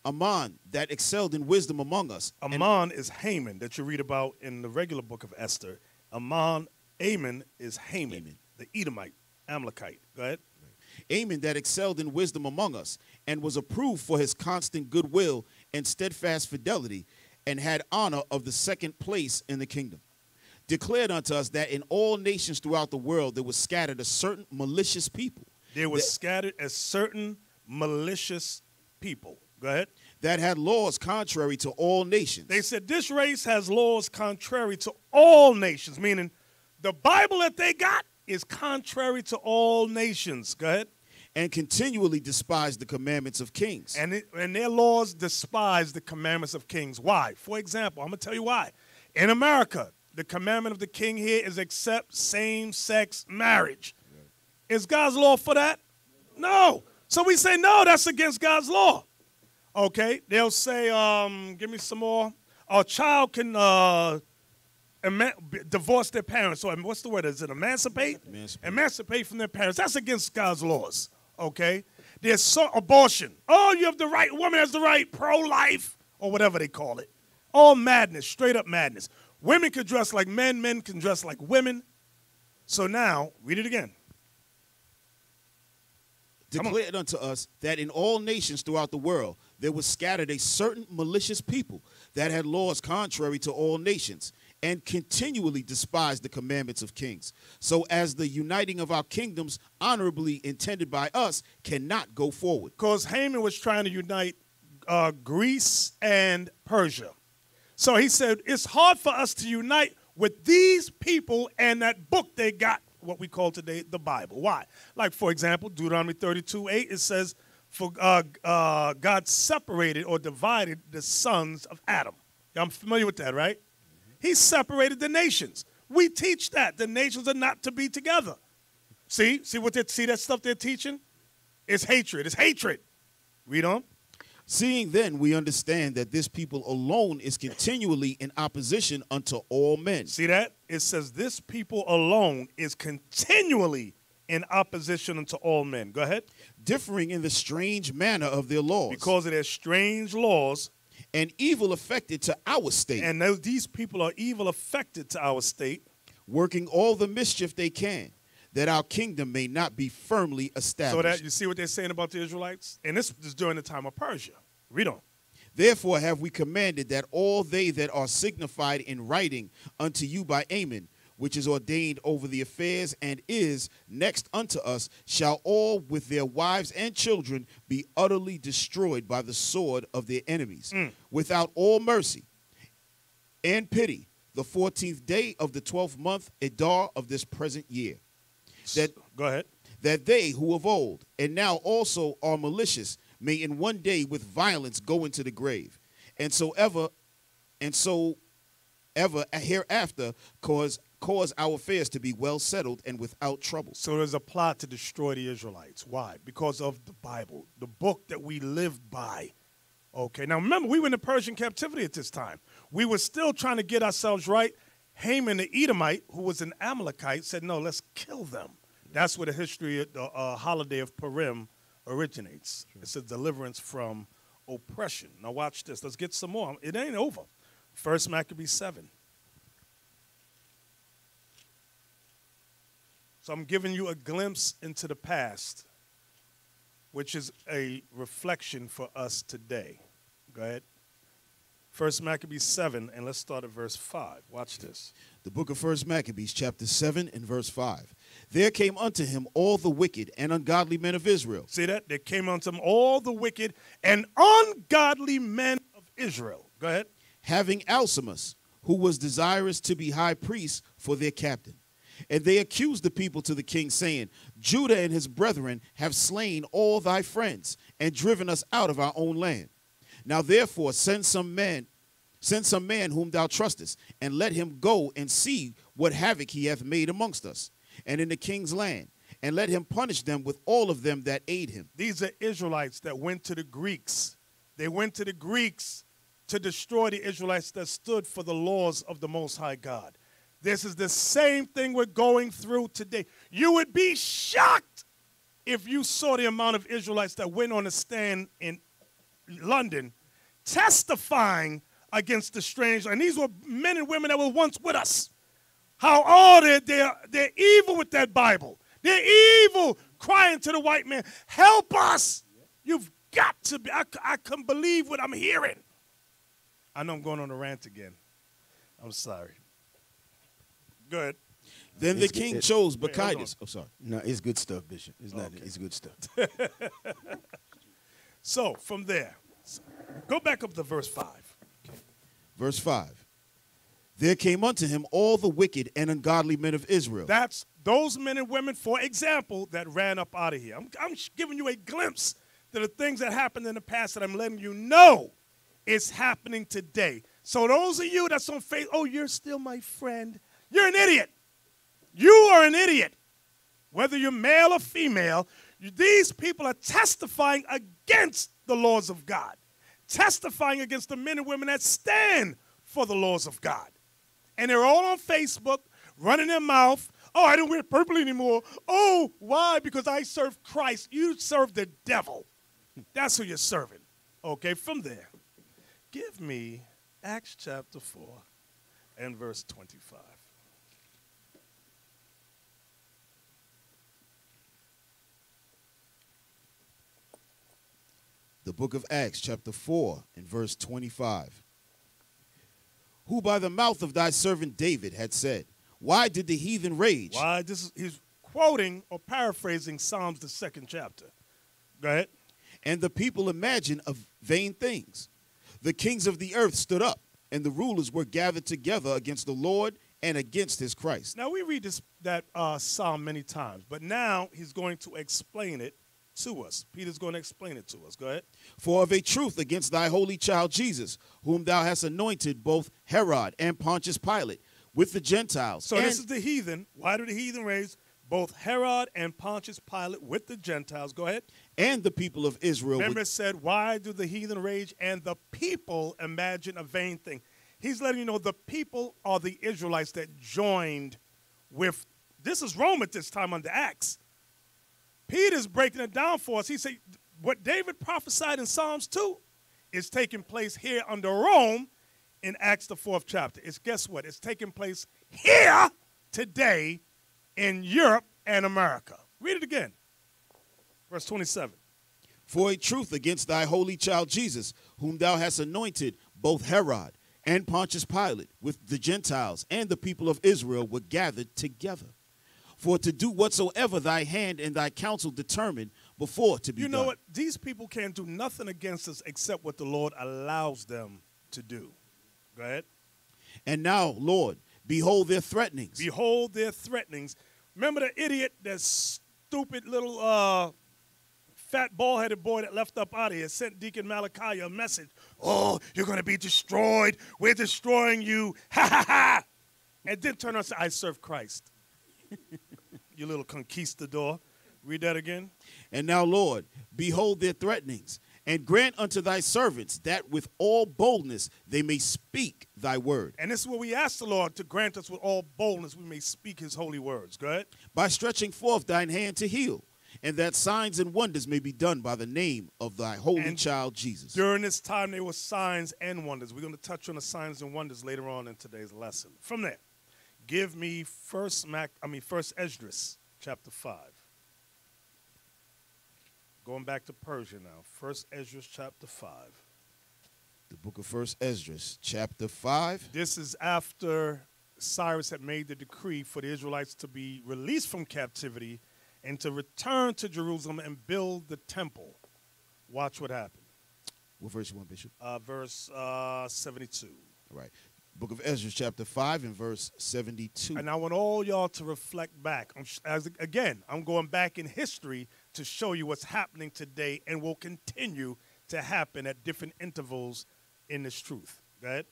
Aman, that excelled in wisdom among us, and- is Haman that you read about in the regular book of Esther. Ammon, Ammon is Haman, Haman. the Edomite, Amalekite. Go ahead. Aman that excelled in wisdom among us, and was approved for his constant goodwill and steadfast fidelity, and had honor of the second place in the kingdom. Declared unto us that in all nations throughout the world there was scattered a certain malicious people There was scattered as certain malicious people. Go ahead. that had laws contrary to all nations. They said this race has laws contrary to all nations, meaning the Bible that they got is contrary to all nations. Go ahead. and continually despise the commandments of kings. And, it, and their laws despise the commandments of kings. Why? For example, I'm going to tell you why. In America, the commandment of the king here is accept same sex marriage. Is God's law for that? No. So we say, no, that's against God's law. Okay. They'll say, um, give me some more. A child can uh, eman- divorce their parents. Or what's the word? Is it emancipate? Emancipate. Emancipate from their parents. That's against God's laws. Okay. There's so abortion. Oh, you have the right. Woman has the right. Pro-life or whatever they call it. All madness. Straight up madness. Women can dress like men. Men can dress like women. So now, read it again. Declared unto us that in all nations throughout the world there was scattered a certain malicious people that had laws contrary to all nations and continually despised the commandments of kings so as the uniting of our kingdoms honorably intended by us cannot go forward because Haman was trying to unite uh, Greece and Persia. So he said, it's hard for us to unite with these people and that book they got, what we call today the Bible. Why? Like, for example, Deuteronomy 32 8, it says, For uh, uh, God separated or divided the sons of Adam. I'm familiar with that, right? He separated the nations. We teach that. The nations are not to be together. See? See what they see that stuff they're teaching? It's hatred. It's hatred. Read on. seeing then we understand that this people alone is continually in opposition unto all men See that? It says this people alone is continually in opposition unto all men. Go ahead. differing in the strange manner of their laws Because of their strange laws, and evil affected to our state and these people are evil affected to our state. working all the mischief they can, that our kingdom may not be firmly established. So that you see what they're saying about the Israelites? And this is during the time of Persia. Read on. Therefore have we commanded that all they that are signified in writing unto you by Aman, which is ordained over the affairs and is next unto us, shall all with their wives and children be utterly destroyed by the sword of their enemies, mm. without all mercy and pity, the fourteenth day of the twelfth month, Adar of this present year. That Go ahead. that they who of old and now also are malicious may in one day with violence go into the grave, and so ever, and so ever hereafter cause cause our affairs to be well settled and without trouble. So there's a plot to destroy the Israelites. Why? Because of the Bible, the book that we live by. Okay, now remember, we were in the Persian captivity at this time. We were still trying to get ourselves right. Haman the Edomite, who was an Amalekite, said, No, let's kill them. That's where the history of the uh, holiday of Purim originates. It's a deliverance from oppression. Now, watch this. Let's get some more. It ain't over. First Maccabees 7. So I'm giving you a glimpse into the past, which is a reflection for us today. Go ahead. First Maccabees 7, and let's start at verse 5. Watch this. The book of First Maccabees, chapter 7 and verse 5. There came unto him all the wicked and ungodly men of Israel, See that? There came unto him all the wicked and ungodly men of Israel. Go ahead. having Alcimus, who was desirous to be high priest for their captain. And they accused the people to the king, saying, Judah and his brethren have slain all thy friends and driven us out of our own land. Now therefore send some man, send some man whom thou trustest, and let him go and see what havoc he hath made amongst us, and in the king's land, and let him punish them with all of them that aid him. These are Israelites that went to the Greeks. They went to the Greeks to destroy the Israelites that stood for the laws of the Most High God. This is the same thing we're going through today. You would be shocked if you saw the amount of Israelites that went on a stand in London testifying against the strange. And these were men and women that were once with us. How all they're, they're, they're evil with that Bible. They're evil crying to the white man, help us. You've got to be. I, couldn't believe what I'm hearing. I know I'm going on a rant again. I'm sorry. Good. Then the It's- king it- chose Wait. Oh, sorry. No, it's good stuff, Bishop. It's not. Okay. It's good stuff. So from there, go back up to verse 5. Verse 5. There came unto him all the wicked and ungodly men of Israel. That's those men and women, for example, that ran up out of here. I'm, I'm giving you a glimpse to the things that happened in the past that I'm letting you know is happening today. So those of you that's on faith, oh, you're still my friend. You're an idiot. You are an idiot. Whether you're male or female, these people are testifying against the laws of God, testifying against the men and women that stand for the laws of God. And they're all on Facebook running their mouth. Oh, I don't wear purple anymore. Oh, why? Because I serve Christ. You serve the devil. That's who you're serving. Okay, from there, give me Acts chapter 4 and verse 25. The book of Acts, chapter 4, and verse 25. Who by the mouth of thy servant David had said, Why did the heathen rage? Why? This is he's quoting or paraphrasing Psalms the second chapter. Go ahead. And the people imagine of vain things. The kings of the earth stood up, and the rulers were gathered together against the Lord and against his Christ. Now we read this that uh, psalm many times, but now he's going to explain it to us. Peter's going to explain it to us. Go ahead. For of a truth against thy holy child Jesus, whom thou hast anointed both Herod and Pontius Pilate with the Gentiles. So this is the heathen. Why do the heathen raise both Herod and Pontius Pilate with the Gentiles? Go ahead. and the people of Israel. Remember, it said, Why do the heathen rage and the people imagine a vain thing? He's letting you know the people are the Israelites that joined with. This is Rome at this time under Acts. Peter's breaking it down for us. He said, What David prophesied in Psalms 2 is taking place here under Rome in Acts, the fourth chapter. It's guess what? It's taking place here today in Europe and America. Read it again. Verse 27. For a truth against thy holy child Jesus, whom thou hast anointed, both Herod and Pontius Pilate with the Gentiles and the people of Israel were gathered together. For to do whatsoever thy hand and thy counsel determine before to be done. You know done. what? These people can't do nothing against us except what the Lord allows them to do. Go ahead. And now, Lord, behold their threatenings. Behold their threatenings. Remember the idiot, that stupid little uh, fat bald headed boy that left up out of here sent Deacon Malachi a message. Oh, you're going to be destroyed. We're destroying you. Ha ha ha. And then turn around and say, I serve Christ. you little conquistador. Read that again. And now, Lord, behold their threatenings, and grant unto thy servants that with all boldness they may speak thy word. And this is what we ask the Lord to grant us with all boldness we may speak his holy words. Go ahead. by stretching forth thine hand to heal, and that signs and wonders may be done by the name of thy holy And child Jesus. During this time, there were signs and wonders. We're going to touch on the signs and wonders later on in today's lesson. From there, give me first Mac. I mean, first Esdras, chapter five. Going back to Persia now. First Esdras, chapter five. The book of First Esdras, chapter five. This is after Cyrus had made the decree for the Israelites to be released from captivity and to return to Jerusalem and build the temple. Watch what happened. What verse you want, Bishop? Uh, verse uh, 72. All right. Book of Esdras, chapter five, and verse seventy-two. And I want all y'all to reflect back. As, again, I'm going back in history to show you what's happening today and will continue to happen at different intervals in this truth. Go ahead.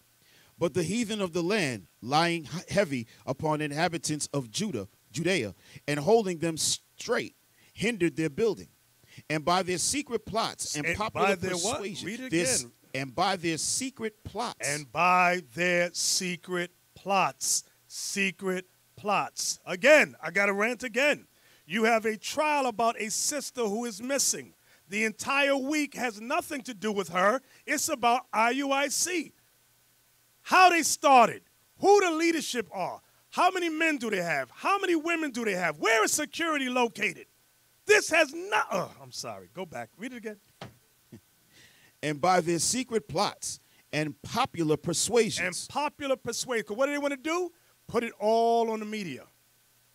But the heathen of the land, lying heavy upon inhabitants of Judah, Judea, and holding them straight, hindered their building. And by their secret plots and, And popular by their what? persuasion, Read it again. And by their secret plots, And by their secret plots, secret plots. Again, I got to rant again. You have a trial about a sister who is missing. The entire week has nothing to do with her. It's about IUIC. How they started, who the leadership are, how many men do they have, how many women do they have, where is security located? This has not. Oh, I'm sorry. Go back. Read it again. And by their secret plots and popular persuasions. And popular persuasion. What do they want to do? Put it all on the media.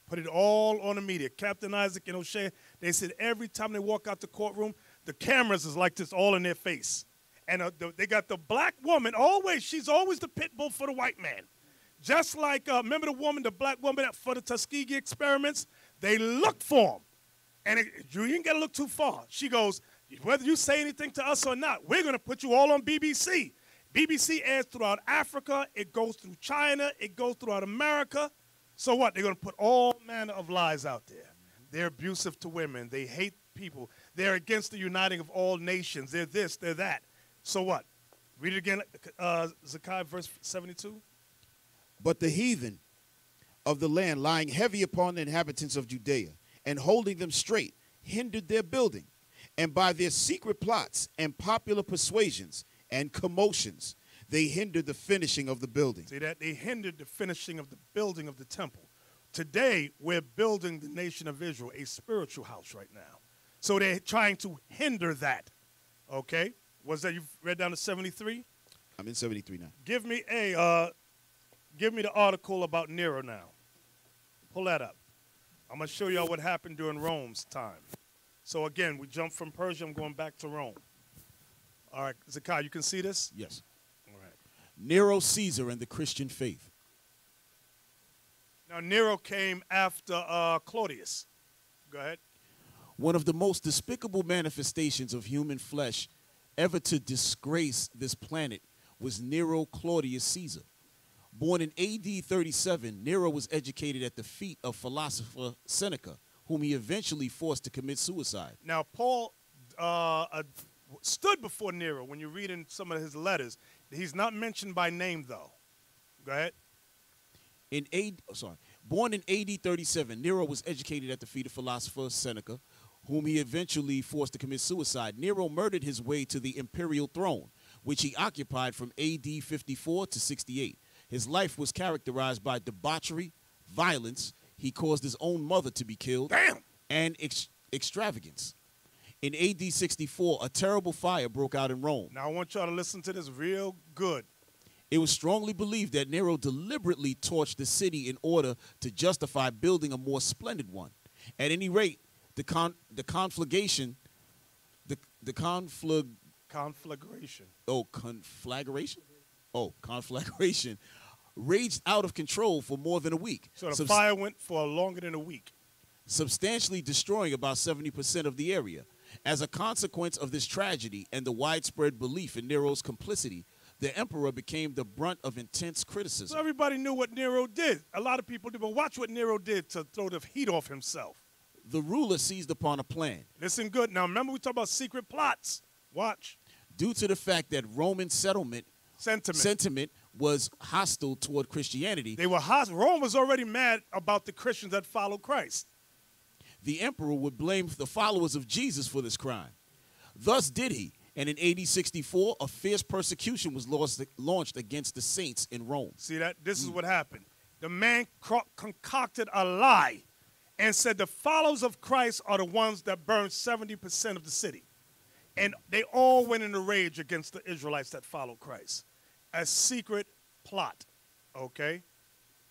Put it all on the media. Captain Isaac and O'Shea, they said every time they walk out the courtroom, the cameras is like this all in their face. And uh, they got the black woman, always, she's always the pit bull for the white man. Just like, uh, remember the woman, the black woman for the Tuskegee experiments? They look for him. And it, you ain't got to look too far. She goes, whether you say anything to us or not, we're going to put you all on BBC. BBC airs throughout Africa. It goes through China. It goes throughout America. So what? They're going to put all manner of lies out there. They're abusive to women. They hate people. They're against the uniting of all nations. They're this, they're that. So what? Read it again, uh, Zakai verse 72. But the heathen of the land, lying heavy upon the inhabitants of Judea, and holding them straight, hindered their building. And by their secret plots and popular persuasions and commotions, they hindered the finishing of the building. See that? They hindered the finishing of the building of the temple. Today, we're building the nation of Israel, a spiritual house right now. So they're trying to hinder that. Okay? Was that you read down to 73? I'm in 73 now. Give me a uh, give me the article about Nero now. Pull that up. I'm gonna show y'all what happened during Rome's time. So again, we jump from Persia, I'm going back to Rome. All right, Zakai, you can see this? Yes. All right. Nero Caesar and the Christian faith. Now Nero came after uh, Claudius. Go ahead. One of the most despicable manifestations of human flesh ever to disgrace this planet was Nero Claudius Caesar. Born in AD 37, Nero was educated at the feet of philosopher Seneca, whom he eventually forced to commit suicide. Now, Paul uh, uh, stood before Nero when you read in some of his letters. He's not mentioned by name, though. Go ahead. In AD, oh, sorry, born in AD 37, Nero was educated at the feet of philosopher Seneca, whom he eventually forced to commit suicide. Nero murdered his way to the imperial throne, which he occupied from AD 54 to 68. His life was characterized by debauchery, violence. He caused his own mother to be killed, Damn. and ex- extravagance. In AD 64, a terrible fire broke out in Rome. Now, I want y'all to listen to this real good. It was strongly believed that Nero deliberately torched the city in order to justify building a more splendid one. At any rate, the con- the conflagration, the the conflag Conflagration. oh conflagration, oh conflagration, raged out of control for more than a week. So the Subs- fire went for longer than a week. substantially destroying about 70% of the area. As a consequence of this tragedy and the widespread belief in Nero's complicity, the emperor became the brunt of intense So criticism. everybody knew what Nero did. A lot of people did, but watch what Nero did to throw the heat off himself. The ruler seized upon a plan. Listen good. Now, remember we talked about secret plots. Watch. Due to the fact that Roman settlement Sentiment. sentiment was hostile toward Christianity, they were hostile. Rome was already mad about the Christians that followed Christ. the emperor would blame the followers of Jesus for this crime. Thus did he, and in AD 64, a fierce persecution was launched against the saints in Rome. See that? This is hmm. what happened. The man cro- concocted a lie and said the followers of Christ are the ones that burned 70% of the city. And they all went in a rage against the Israelites that followed Christ. A secret plot. Okay?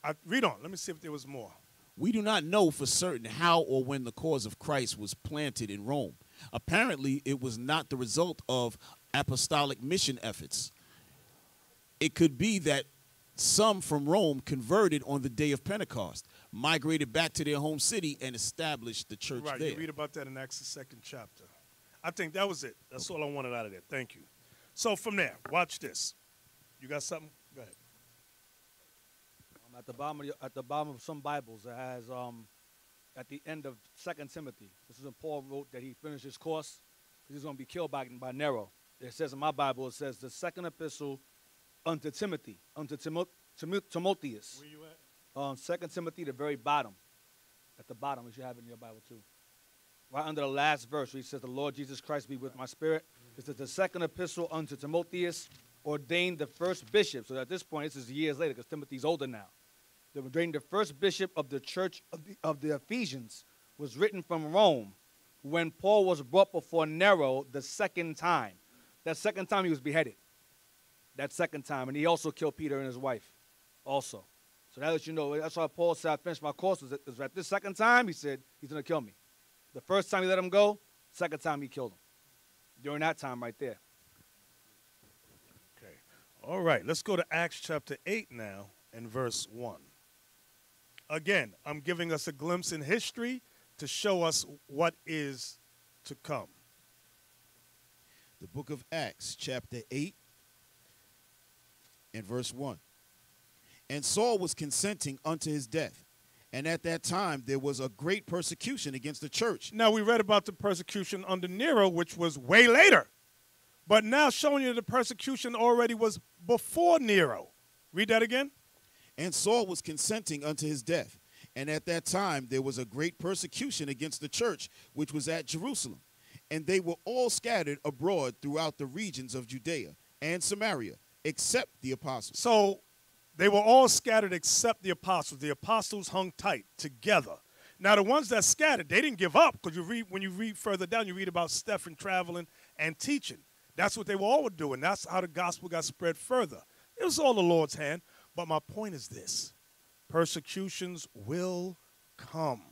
I, read on. Let me see if there was more. We do not know for certain how or when the cause of Christ was planted in Rome. Apparently, it was not the result of apostolic mission efforts. It could be that some from Rome converted on the day of Pentecost, migrated back to their home city, and established the church right, there. you read about that in Acts the second chapter. I think that was it. That's all I wanted out of there. Thank you. So from there, watch this. You got something? Go ahead. Um, at the bottom of your, at the bottom of some Bibles, it has um, at the end of Second Timothy. This is when Paul wrote that he finished his course. He's going to be killed by, by Nero. It says in my Bible, it says the second epistle unto Timothy, unto Timo, Timo, Timotheus. Where you at? Um, Second Timothy, the very bottom. At the bottom, as you should have it in your Bible too. Right under the last verse, where he says, "The Lord Jesus Christ be with my spirit." This is the second epistle unto Timotheus, ordained the first bishop. So at this point, this is years later, because Timothy's older now. The ordained the first bishop of the church of the, of the Ephesians was written from Rome, when Paul was brought before Nero the second time. That second time he was beheaded. That second time. And he also killed Peter and his wife, also. So that lets you know. That's why Paul said, I finished my course. Is at this second time, he said, he's going to kill me. The first time he let him go, second time he killed him. During that time right there. All right, let's go to Acts chapter 8 now and verse 1. Again, I'm giving us a glimpse in history to show us what is to come. The book of Acts, chapter 8, and verse 1. And Saul was consenting unto his death. And at that time there was a great persecution against the church. Now, we read about the persecution under Nero, which was way later. But now showing you the persecution already was before Nero. Read that again. And Saul was consenting unto his death. And at that time there was a great persecution against the church, which was at Jerusalem. And they were all scattered abroad throughout the regions of Judea and Samaria, except the apostles. So they were all scattered except the apostles. The apostles hung tight together. Now the ones that scattered, they didn't give up because you read when you read further down, you read about Stephen traveling and teaching. That's what they were all doing. That's how the gospel got spread further. It was all the Lord's hand. But my point is this: persecutions will come.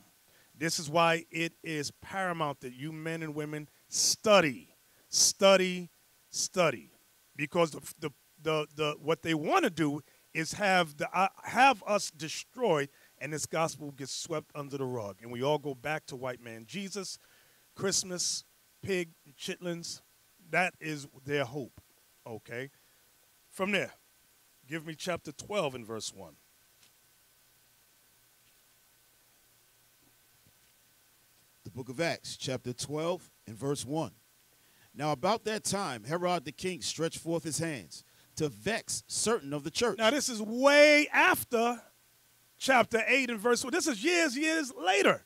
This is why it is paramount that you men and women study, study, study, because the the the, the what they want to do is have the uh, have us destroyed, and this gospel gets swept under the rug, and we all go back to white man Jesus, Christmas, pig, chitlins. That is their hope. Okay, from there, give me chapter twelve and verse one. the book of Acts, chapter 12, and verse 1. Now, about that time, Herod the king stretched forth his hands to vex certain of the church. Now, this is way after chapter 8 and verse 1. This is years, years later.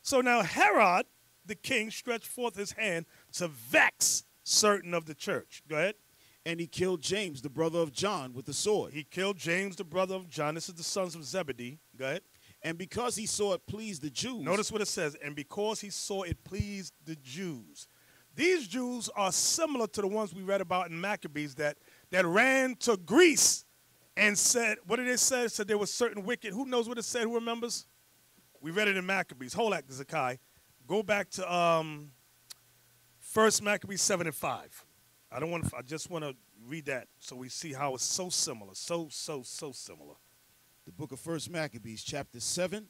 So now Herod, the king, stretched forth his hand to vex certain of the church. Go ahead. and he killed James, the brother of John, with the sword. He killed James, the brother of John. This is the sons of Zebedee. Go ahead. And because he saw it pleased the Jews, Notice what it says. And because he saw it pleased the Jews. These Jews are similar to the ones we read about in Maccabees that, that ran to Greece and said, what did it say? It said there was certain wicked. Who knows what it said? Who remembers? We read it in Maccabees. Hold that, Zakai. Go back to um, First Maccabees 7 and 5. I don't want to, I just want to read that so we see how it's so similar. So, so, so similar. the book of First Maccabees, chapter 7,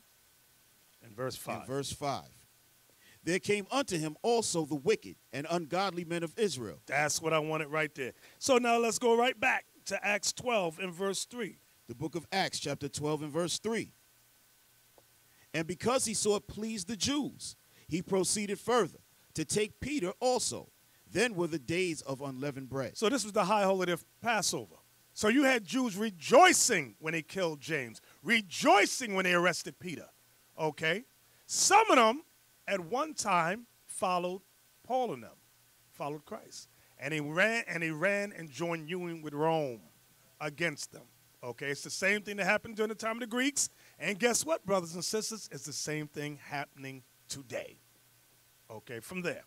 And verse 5. and verse 5. There came unto him also the wicked and ungodly men of Israel, That's what I wanted right there. So now let's go right back to Acts 12 and verse 3. the book of Acts, chapter 12, and verse 3. And because he saw it pleased the Jews, he proceeded further to take Peter also. Then were the days of unleavened bread. So this was the high holiday of Passover. So you had Jews rejoicing when they killed James, rejoicing when they arrested Peter. Okay? Some of them at one time followed Paul and them, followed Christ. And he ran and he ran and joined union with Rome against them. Okay, it's the same thing that happened during the time of the Greeks. And guess what, brothers and sisters? It's the same thing happening today. Okay, from there.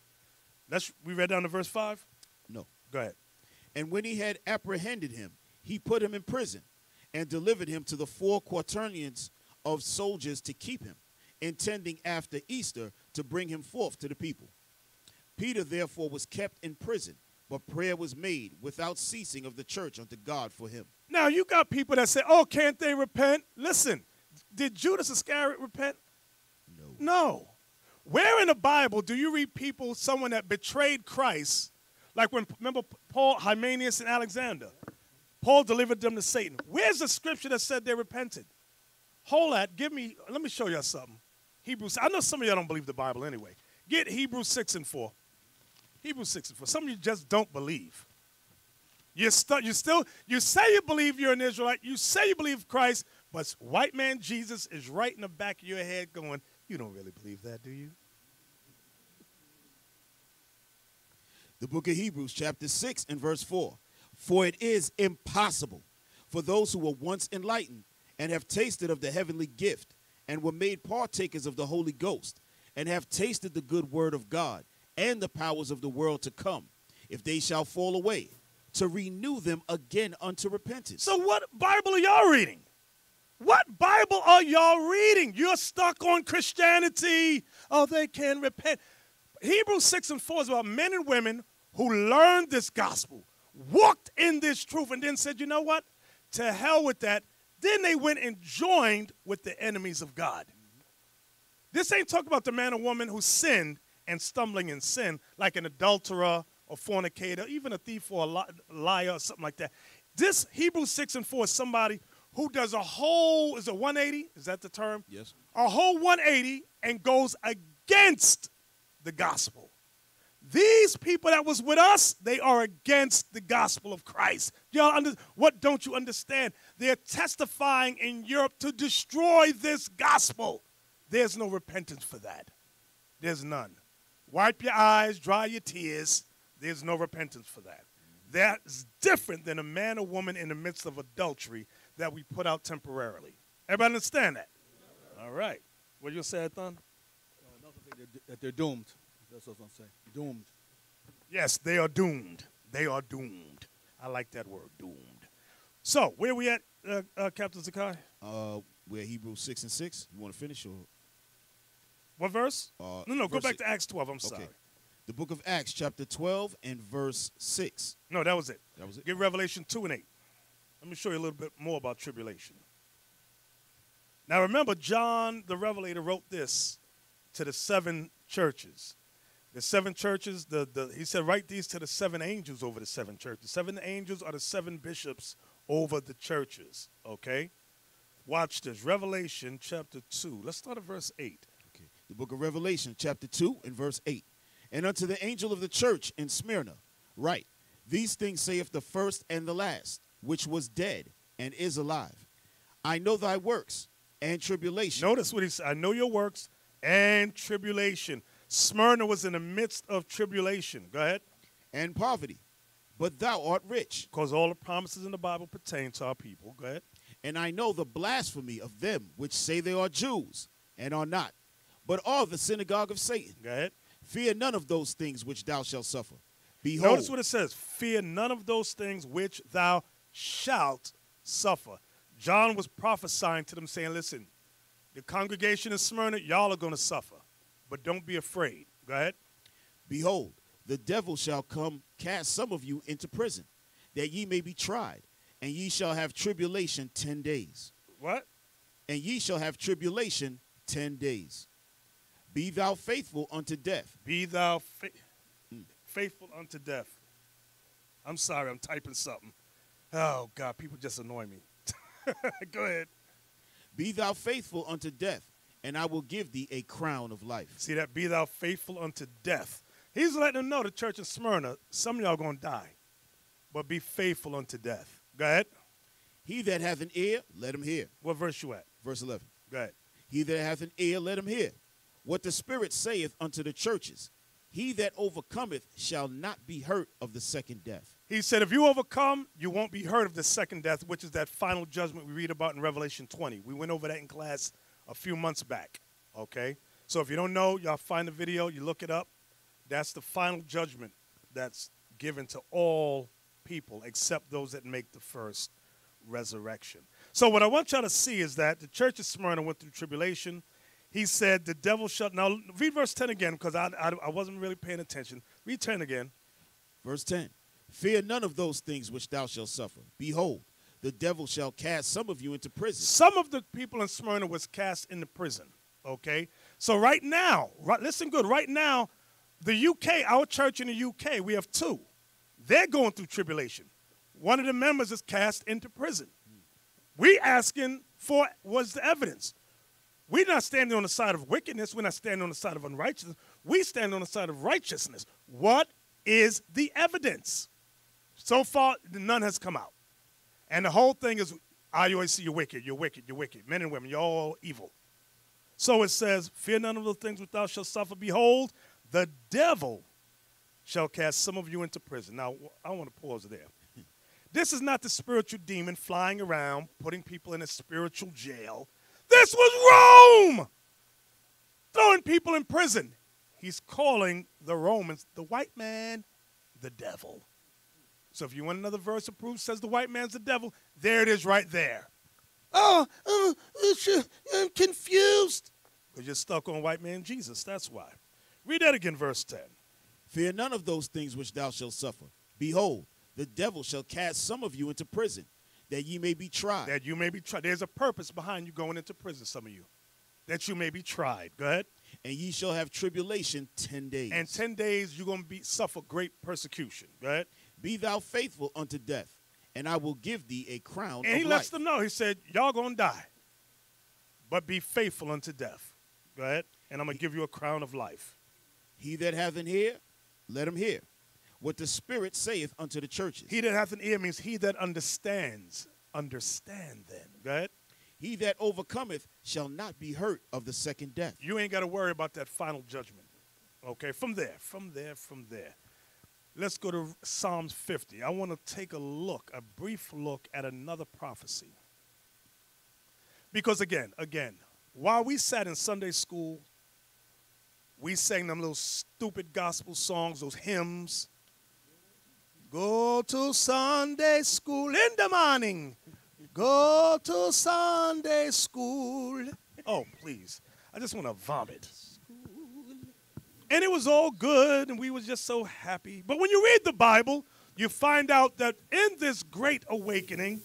Let's we read down to verse five. No. Go ahead. And when he had apprehended him, he put him in prison and delivered him to the four quaternions of soldiers to keep him, intending after Easter to bring him forth to the people. Peter therefore was kept in prison, but prayer was made without ceasing of the church unto God for him. Now you got people that say, "Oh, can't they repent?" Listen, did Judas Iscariot repent? No. No. Where in the Bible do you read people, someone that betrayed Christ, like when remember Paul, Hymenaeus, and Alexander? Paul delivered them to Satan. Where's the scripture that said they repented? Hold that. Give me. Let me show you something. Hebrews. I know some of y'all don't believe the Bible anyway. Get Hebrews six and four. Hebrews six and four. Some of you just don't believe. You stu- you still you say you believe you're an Israelite. You say you believe Christ, but white man Jesus is right in the back of your head, going, "You don't really believe that, do you?" The book of Hebrews, chapter 6, and verse 4. For it is impossible for those who were once enlightened and have tasted of the heavenly gift and were made partakers of the Holy Ghost and have tasted the good word of God and the powers of the world to come, if they shall fall away, to renew them again unto repentance. So, what Bible are y'all reading? What Bible are y'all reading? You're stuck on Christianity. Oh, they can repent. Hebrews 6 and 4 is about men and women who learned this gospel, walked in this truth, and then said, you know what? To hell with that. Then they went and joined with the enemies of God. This ain't talking about the man or woman who sinned and stumbling in sin, like an adulterer or fornicator, even a thief or a liar or something like that. This Hebrews 6 and 4 is somebody who does a whole, is it 180? Is that the term? Yes. A whole 180 and goes against the gospel. These people that was with us, they are against the gospel of Christ. Y'all under, what don't you understand? They're testifying in Europe to destroy this gospel. There's no repentance for that. There's none. Wipe your eyes, dry your tears. There's no repentance for that. That's different than a man or woman in the midst of adultery that we put out temporarily. Everybody understand that? All right. What you say, Thon? Another thing that- that they're doomed. That's what I'm saying. Doomed. Yes, they are doomed. They are doomed. I like that word, doomed. So, where we at, uh, uh, Captain Zakai? Uh, we're Hebrews 6 and 6. You want to finish or? What verse? Uh, no, no, go back to Acts 12. I'm Okay. sorry. The book of Acts, chapter 12 and verse 6. No, that was it. That was it? Get Revelation 2 and 8. Let me show you a little bit more about tribulation. Now, remember, John the Revelator wrote this to the seven churches. The seven churches, the, the, he said, write these to the seven angels over the seven churches. The seven angels are the seven bishops over the churches, okay? Watch this. Revelation chapter 2. Let's start at verse 8. Okay. The book of Revelation, chapter 2 and verse 8. And unto the angel of the church in Smyrna, write, These things saith the first and the last, which was dead and is alive. I know thy works and tribulation. Notice what he said. I know your works and tribulation. Smyrna was in the midst of tribulation. Go ahead. and poverty, but thou art rich. Because all the promises in the Bible pertain to our people. Go ahead. And I know the blasphemy of them which say they are Jews and are not, but are the synagogue of Satan. Go ahead. Fear none of those things which thou shalt suffer. Behold, Notice what it says Fear none of those things which thou shalt suffer. John was prophesying to them, saying, Listen, the congregation in Smyrna, y'all are going to suffer, but don't be afraid. Go ahead. behold, the devil shall come cast some of you into prison, that ye may be tried, and ye shall have tribulation ten days. What? And ye shall have tribulation ten days. Be thou faithful unto death. Be thou fa- mm. faithful unto death. I'm sorry, I'm typing something. Oh, God, people just annoy me. Go ahead. Be thou faithful unto death, and I will give thee a crown of life. See that? Be thou faithful unto death. He's letting them know, the church in Smyrna, some of y'all going to die, but be faithful unto death. Go ahead. He that hath an ear, let him hear. What verse you at? Verse 11. Go ahead. He that hath an ear, let him hear. What the Spirit saith unto the churches. He that overcometh shall not be hurt of the second death. He said, if you overcome, you won't be hurt of the second death, which is that final judgment we read about in Revelation 20. We went over that in class a few months back. Okay? So if you don't know, y'all find the video, you look it up. That's the final judgment that's given to all people except those that make the first resurrection. So what I want y'all to see is that the church of Smyrna went through tribulation. He said, the devil shut. Now, read verse 10 again because I, I, I wasn't really paying attention. Read 10 again. Verse 10 Fear none of those things which thou shalt suffer. Behold, the devil shall cast some of you into prison. Some of the people in Smyrna was cast into prison. Okay, so right now, right, listen good. Right now, the UK, our church in the UK, we have two. They're going through tribulation. One of the members is cast into prison. We asking for what's the evidence? We're not standing on the side of wickedness. We're not standing on the side of unrighteousness. We stand on the side of righteousness. What is the evidence? So far, none has come out. And the whole thing is, ah, I always see you're wicked, you're wicked, you're wicked. Men and women, you're all evil. So it says, Fear none of the things which thou shalt suffer. Behold, the devil shall cast some of you into prison. Now, I want to pause there. This is not the spiritual demon flying around, putting people in a spiritual jail. This was Rome. throwing people in prison. He's calling the Romans, the white man, the devil. So if you want another verse of proof says the white man's the devil, there it is right there. Oh, oh, oh I'm confused. Because you're stuck on white man Jesus. That's why. Read that again, verse 10. Fear none of those things which thou shalt suffer. Behold, the devil shall cast some of you into prison, that ye may be tried. That you may be tried. There's a purpose behind you going into prison, some of you. That you may be tried. Go ahead. and ye shall have tribulation ten days. And 10 days you're going to be suffer great persecution. Go ahead. Be thou faithful unto death, and I will give thee a crown. And he life. lets them know. He said, Y'all gonna die. But be faithful unto death. Go ahead. And I'm gonna give you a crown of life. He that hath an ear, let him hear what the Spirit saith unto the churches. He that hath an ear means he that understands. Understand then. Go ahead. He that overcometh shall not be hurt of the second death. You ain't got to worry about that final judgment. Okay, from there, from there, from there. Let's go to Psalms 50. I want to take a look, a brief look at another prophecy. Because again, again, while we sat in Sunday school, we sang them little stupid gospel songs, those hymns. Go to Sunday school in the morning. Go to Sunday school. Oh, please. I just want to vomit. And it was all good, and we was just so happy. But when you read the Bible, you find out that in this great awakening,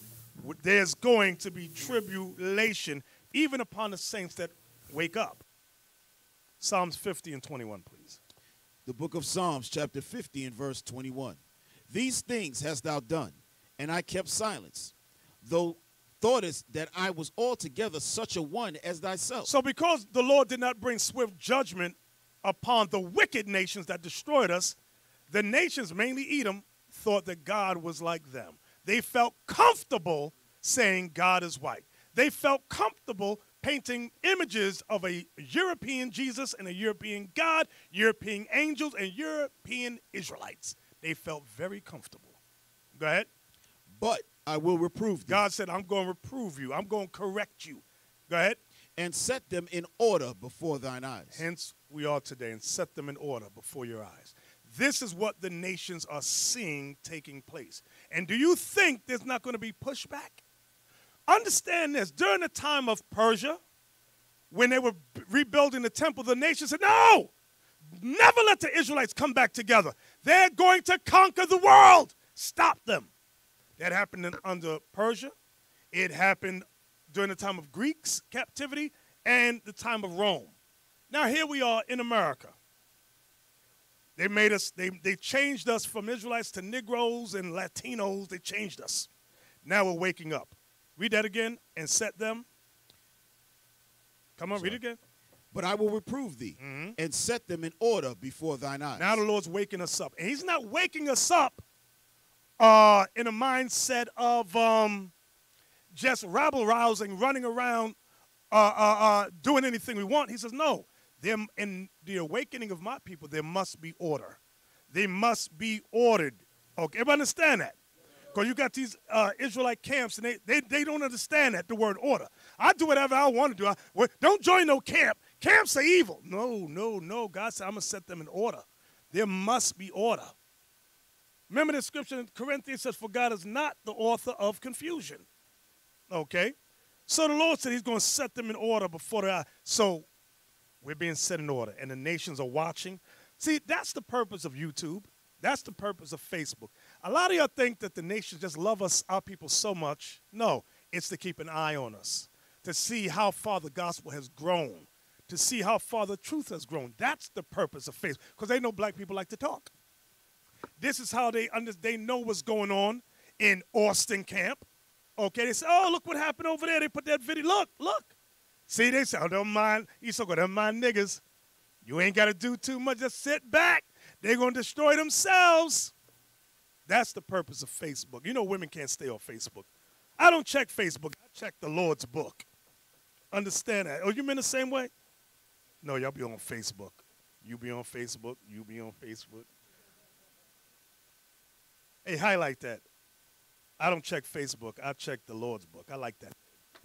there's going to be tribulation, even upon the saints that wake up. Psalms 50 and 21, please. The book of Psalms, chapter 50, and verse 21. These things hast thou done, and I kept silence, though thoughtest that I was altogether such a one as thyself. So, because the Lord did not bring swift judgment upon the wicked nations that destroyed us, the nations, mainly Edom, thought that God was like them. They felt comfortable saying God is white. They felt comfortable painting images of a European Jesus and a European God, European angels, and European Israelites. They felt very comfortable. Go ahead. but I will reprove thee, God said, I'm going to reprove you, I'm going to correct you. Go ahead. and set them in order before thine eyes. Hence, we are today and set them in order before your eyes. This is what the nations are seeing taking place. And do you think there's not going to be pushback? Understand this during the time of Persia, when they were rebuilding the temple, the nation said, No, never let the Israelites come back together. They're going to conquer the world. Stop them. That happened in, under Persia. It happened during the time of Greeks captivity and the time of Rome. Now here we are in America. They made us, they, they changed us from Israelites to Negroes and Latinos. They changed us. Now we're waking up. Read that again and set them. Come on, read it again. But I will reprove thee, and set them in order before thine eyes. Now the Lord's waking us up. And He's not waking us up uh, in a mindset of um, just rabble rousing, running around, uh, uh, uh, doing anything we want. He says, no. There, in the awakening of my people, there must be order. They must be ordered. Okay, everybody understand that? Because you got these uh, Israelite camps, and they, they, they don't understand that, the word order. I do whatever I want to do. I, well, don't join no camp. Camps are evil. No, no, no. God said, I'm going to set them in order. There must be order. Remember the scripture in Corinthians says, For God is not the author of confusion. Okay? So the Lord said He's going to set them in order before eyes. So we're being set in order, and the nations are watching. See, that's the purpose of YouTube. That's the purpose of Facebook. A lot of y'all think that the nations just love us, our people, so much. No, it's to keep an eye on us, to see how far the gospel has grown, to see how far the truth has grown. That's the purpose of Facebook, because they know black people like to talk. This is how they under, they know what's going on in Austin camp. Okay, they say, "Oh, look what happened over there." They put that video. Look, look. See, they say, "Oh, don't mind." Good, don't mind niggas. You ain't got to do too much. Just sit back. They're gonna destroy themselves. That's the purpose of Facebook. You know, women can't stay on Facebook. I don't check Facebook. I check the Lord's book. Understand that? Oh, you mean the same way? No, y'all be on Facebook. You be on Facebook. You be on Facebook. Hey, highlight that. I don't check Facebook. I check the Lord's book. I like that.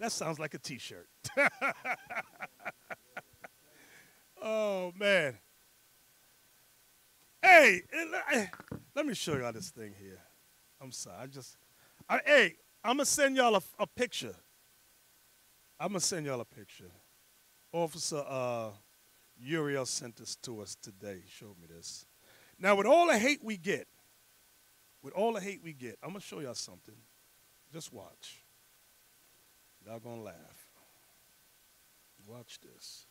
That sounds like a T-shirt. Oh man. Hey, eh, le- let me show y'all this thing here. I'm sorry. I just, I, hey, I'm gonna send y'all a, a picture. I'm gonna send y'all a picture. Officer uh, Uriel sent this to us today. He showed me this. Now, with all the hate we get, with all the hate we get, I'm gonna show y'all something. Just watch. Y'all gonna laugh. Watch this.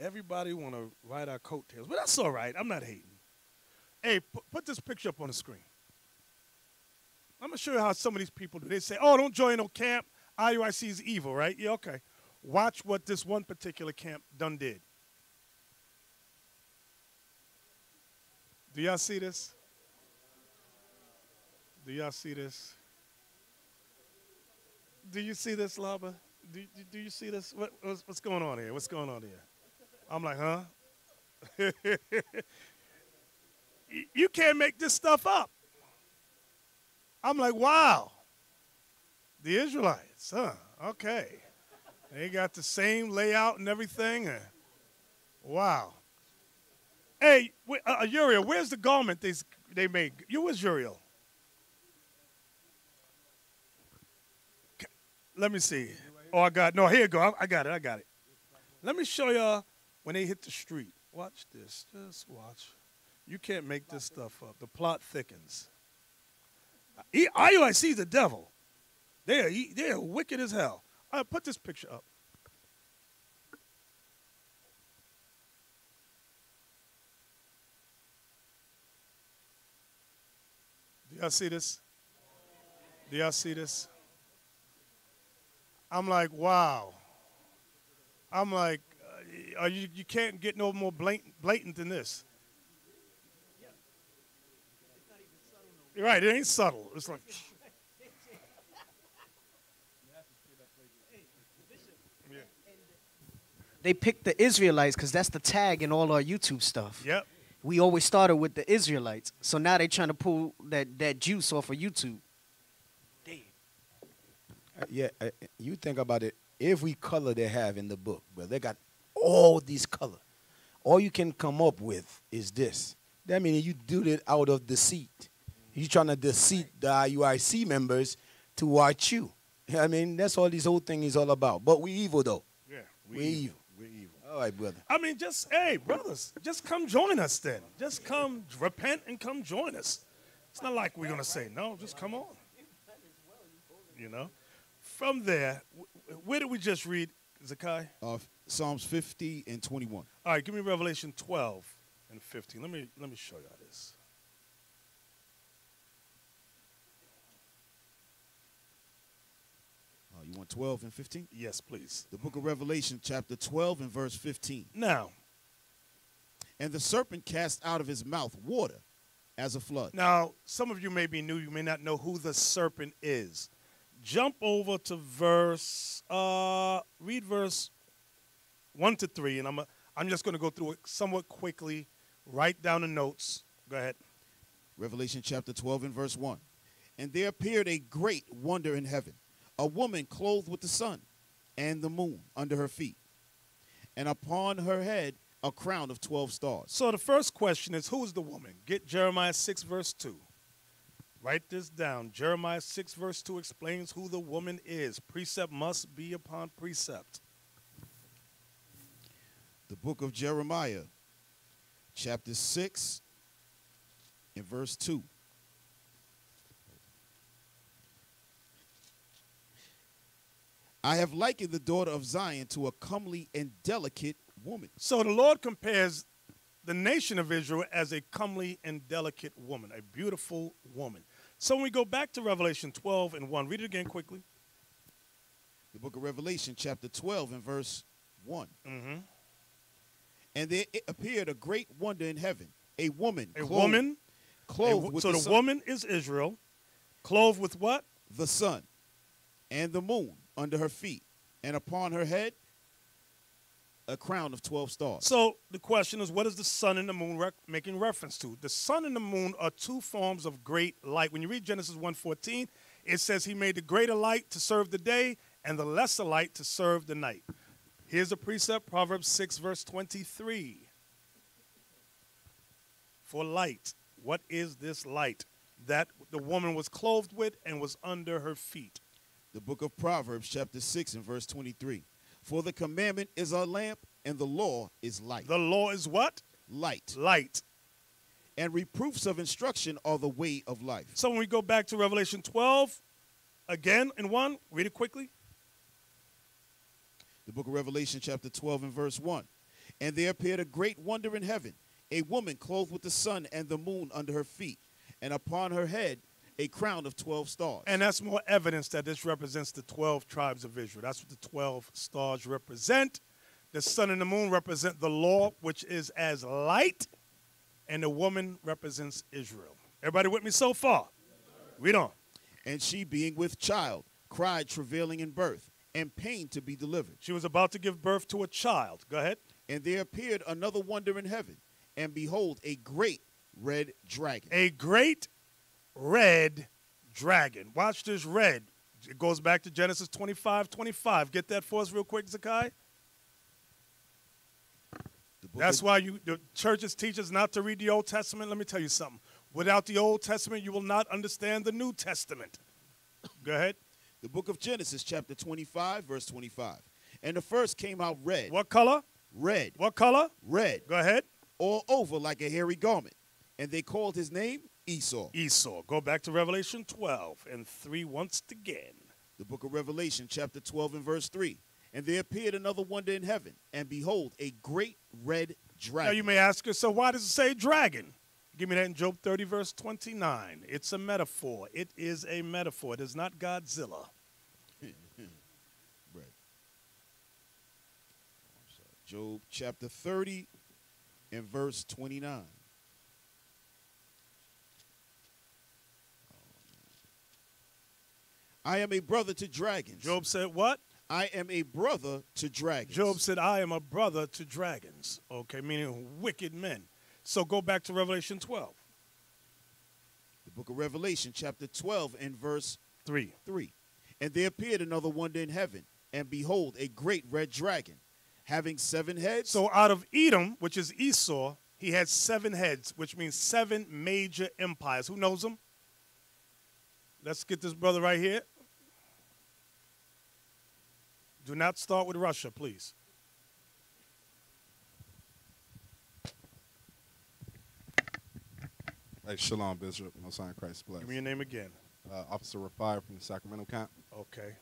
Everybody want to ride our coattails, but that's all right. I'm not hating. Hey, put, this picture up on the screen. I'm gonna show you how some of these people do. They say, "Oh, don't join no camp. IUIC is evil, right?" Yeah, okay. Watch what this one particular camp done did. Do y'all see this? Do y'all see this? Do you see this, Laba? Do, do, do you see this? What, what's, what's going on here? What's going on here? I'm like, huh? You can't make this stuff up. I'm like, wow. The Israelites, huh? Okay. They got the same layout and everything. wow. Hey, uh, Uriel, where's the garment they, they made? You was Uriel. Let me see. Oh, I got no. Here you go. I, I got it. I got it. Let me show y'all when they hit the street. Watch this. Just watch. You can't make this stuff up. The plot thickens. IUIC is the devil. They're he- they're wicked as hell. All right, put this picture up. Do y'all see this? Do y'all see this? I'm like, wow. I'm like, uh, you, you can't get no more blatant, blatant than this. You're right, it ain't subtle. It's like, They picked the Israelites because that's the tag in all our YouTube stuff. yep. We always started with the Israelites. So now they're trying to pull that, that juice off of YouTube. Uh, yeah, uh, you think about it. Every color they have in the book, but they got all these color. All you can come up with is this. That means you do it out of deceit. You trying to deceive the IUIC members to watch you. I mean, that's all this whole thing is all about. But we evil though. Yeah, We evil. We evil. All right, brother. I mean, just hey, brothers, just come join us then. Just come repent and come join us. It's not like we're gonna say no. Just come on. You know. From there, where did we just read, Zakai? Uh, Psalms 50 and 21. All right, give me Revelation 12 and 15. Let me let me show y'all this. Uh, you want 12 and 15? Yes, please. The book of Revelation, chapter 12 and verse 15. Now, And the serpent cast out of his mouth water as a flood. now, some of you may be new. You may not know who the serpent is. Jump over to verse. Uh, read verse one to three, and I'm. A, I'm just going to go through it somewhat quickly. Write down the notes. Go ahead. Revelation chapter 12 and verse 1. And there appeared a great wonder in heaven, a woman clothed with the sun and the moon under her feet, and upon her head a crown of 12 stars. So the first question is, who is the woman? Get Jeremiah six verse two. Write this down. Jeremiah 6, verse 2 explains who the woman is. Precept must be upon precept. The book of Jeremiah, chapter 6 and verse 2. I have likened the daughter of Zion to a comely and delicate woman. So the Lord compares the nation of Israel as a comely and delicate woman, a beautiful woman. So when we go back to Revelation 12 and 1, read it again quickly. The book of Revelation, chapter 12 and verse 1. Mm-hmm. And there appeared a great wonder in heaven, a woman, A clothed, woman. a clothed with so the, the woman is Israel, clothed with what? the sun and the moon under her feet, and upon her head a crown of 12 stars. So the question is, what is the sun and the moon rec- making reference to? The sun and the moon are two forms of great light. When you read Genesis 1.14, it says he made the greater light to serve the day and the lesser light to serve the night. Here's a precept Proverbs 6, verse 23. For light. What is this light that the woman was clothed with and was under her feet? The book of Proverbs, chapter 6, and verse 23. For the commandment is a lamp, and the law is light. The law is what? light. Light. And reproofs of instruction are the way of life. So when we go back to Revelation 12, again in one, read it quickly. The book of Revelation, chapter 12, and verse 1. And there appeared a great wonder in heaven a woman clothed with the sun and the moon under her feet, and upon her head a crown of 12 stars. And that's more evidence that this represents the 12 tribes of Israel. That's what the 12 stars represent. The sun and the moon represent the law, which is as light, and the woman represents Israel. Everybody with me so far? Read on. and she, being with child, cried, travailing in birth, and pain to be delivered. She was about to give birth to a child. Go ahead. And there appeared another wonder in heaven, and behold, a great red dragon. A great red dragon. Watch this red. It goes back to Genesis 25 25. Get that for us real quick, Zakai. That's why you the churches teach us not to read the Old Testament. Let me tell you something. Without the Old Testament, you will not understand the New Testament. Go ahead. the book of Genesis, chapter 25, verse 25. And the first came out red. What color? Red. What color? Red. Go ahead. All over like a hairy garment. And they called his name Esau. Esau. Go back to Revelation 12 and 3 once again. The book of Revelation, chapter 12, and verse 3. And there appeared another wonder in heaven, and behold, a great red dragon. Now you may ask yourself, why does it say dragon? Give me that in Job 30, verse 29. It's a metaphor. It is a metaphor. It is not Godzilla. Right. Oh, Job chapter 30 and verse 29. I am a brother to dragons. Job said, what? I am a brother to dragons. Job said, I am a brother to dragons. Okay, meaning wicked men. So go back to Revelation 12, The book of Revelation, chapter 12 and verse 3. 3. And there appeared another wonder in heaven, and behold, a great red dragon, having seven heads. So out of Edom, which is Esau, he had seven heads, which means seven major empires. Who knows them? Let's get this brother right here. Do not start with Russia, please. Hey, Shalom, Bishop. In Christ bless. Give me your name again. Uh, Officer Rafai from the Sacramento camp. Okay.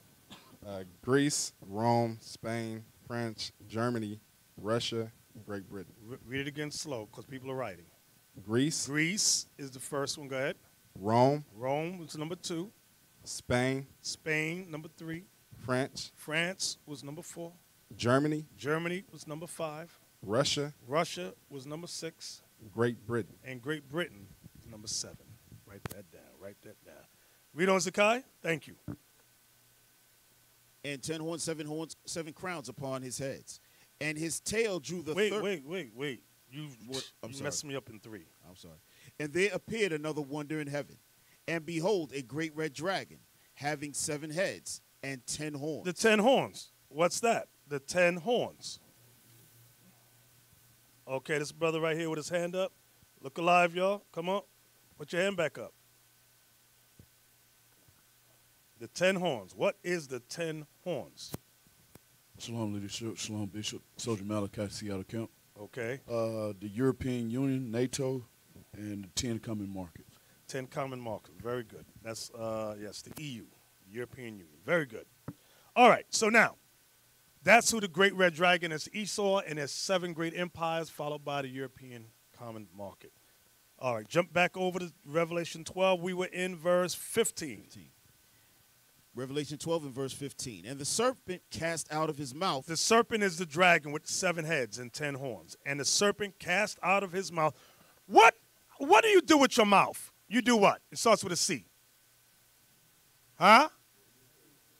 Uh, Greece, Rome, Spain, French, Germany, Russia, Great Britain. Re- read it again slow because people are writing. Greece, Greece is the first one. Go ahead. Rome, Rome was number two. Spain, Spain, number three. France. France was number four. Germany, Germany was number five. Russia, Russia was number six. Great Britain. And Great Britain was number seven. Write that down. Write that down. Read on, Zakai. Thank you. and ten horns, seven horns, seven crowns upon his heads. And his tail drew the Wait, third. wait, wait, wait. You, What? You messed me up in three. I'm sorry. And there appeared another wonder in heaven. And behold, a great red dragon, having seven heads and ten horns. The ten horns. What's that? The ten horns. Okay, this brother right here with his hand up. Look alive, y'all. Come on. Put your hand back up. The ten horns. What is the ten horns? Shalom leadership, Shalom Bishop, Soldier Malachi, Seattle Camp. Okay. Uh, the European Union, NATO, and the 10 common markets. Ten common markets. Very good. That's uh yes, the EU, European Union. Very good. All right. So now, that's who the great red dragon is. Esau and his seven great empires, followed by the European common market. All right. Jump back over to Revelation 12. We were in verse 15. Revelation 12 and verse 15. And the serpent cast out of his mouth The serpent is the dragon with seven heads and ten horns, and the serpent cast out of his mouth. What? What do you do with your mouth? You do what? It starts with a C. Huh?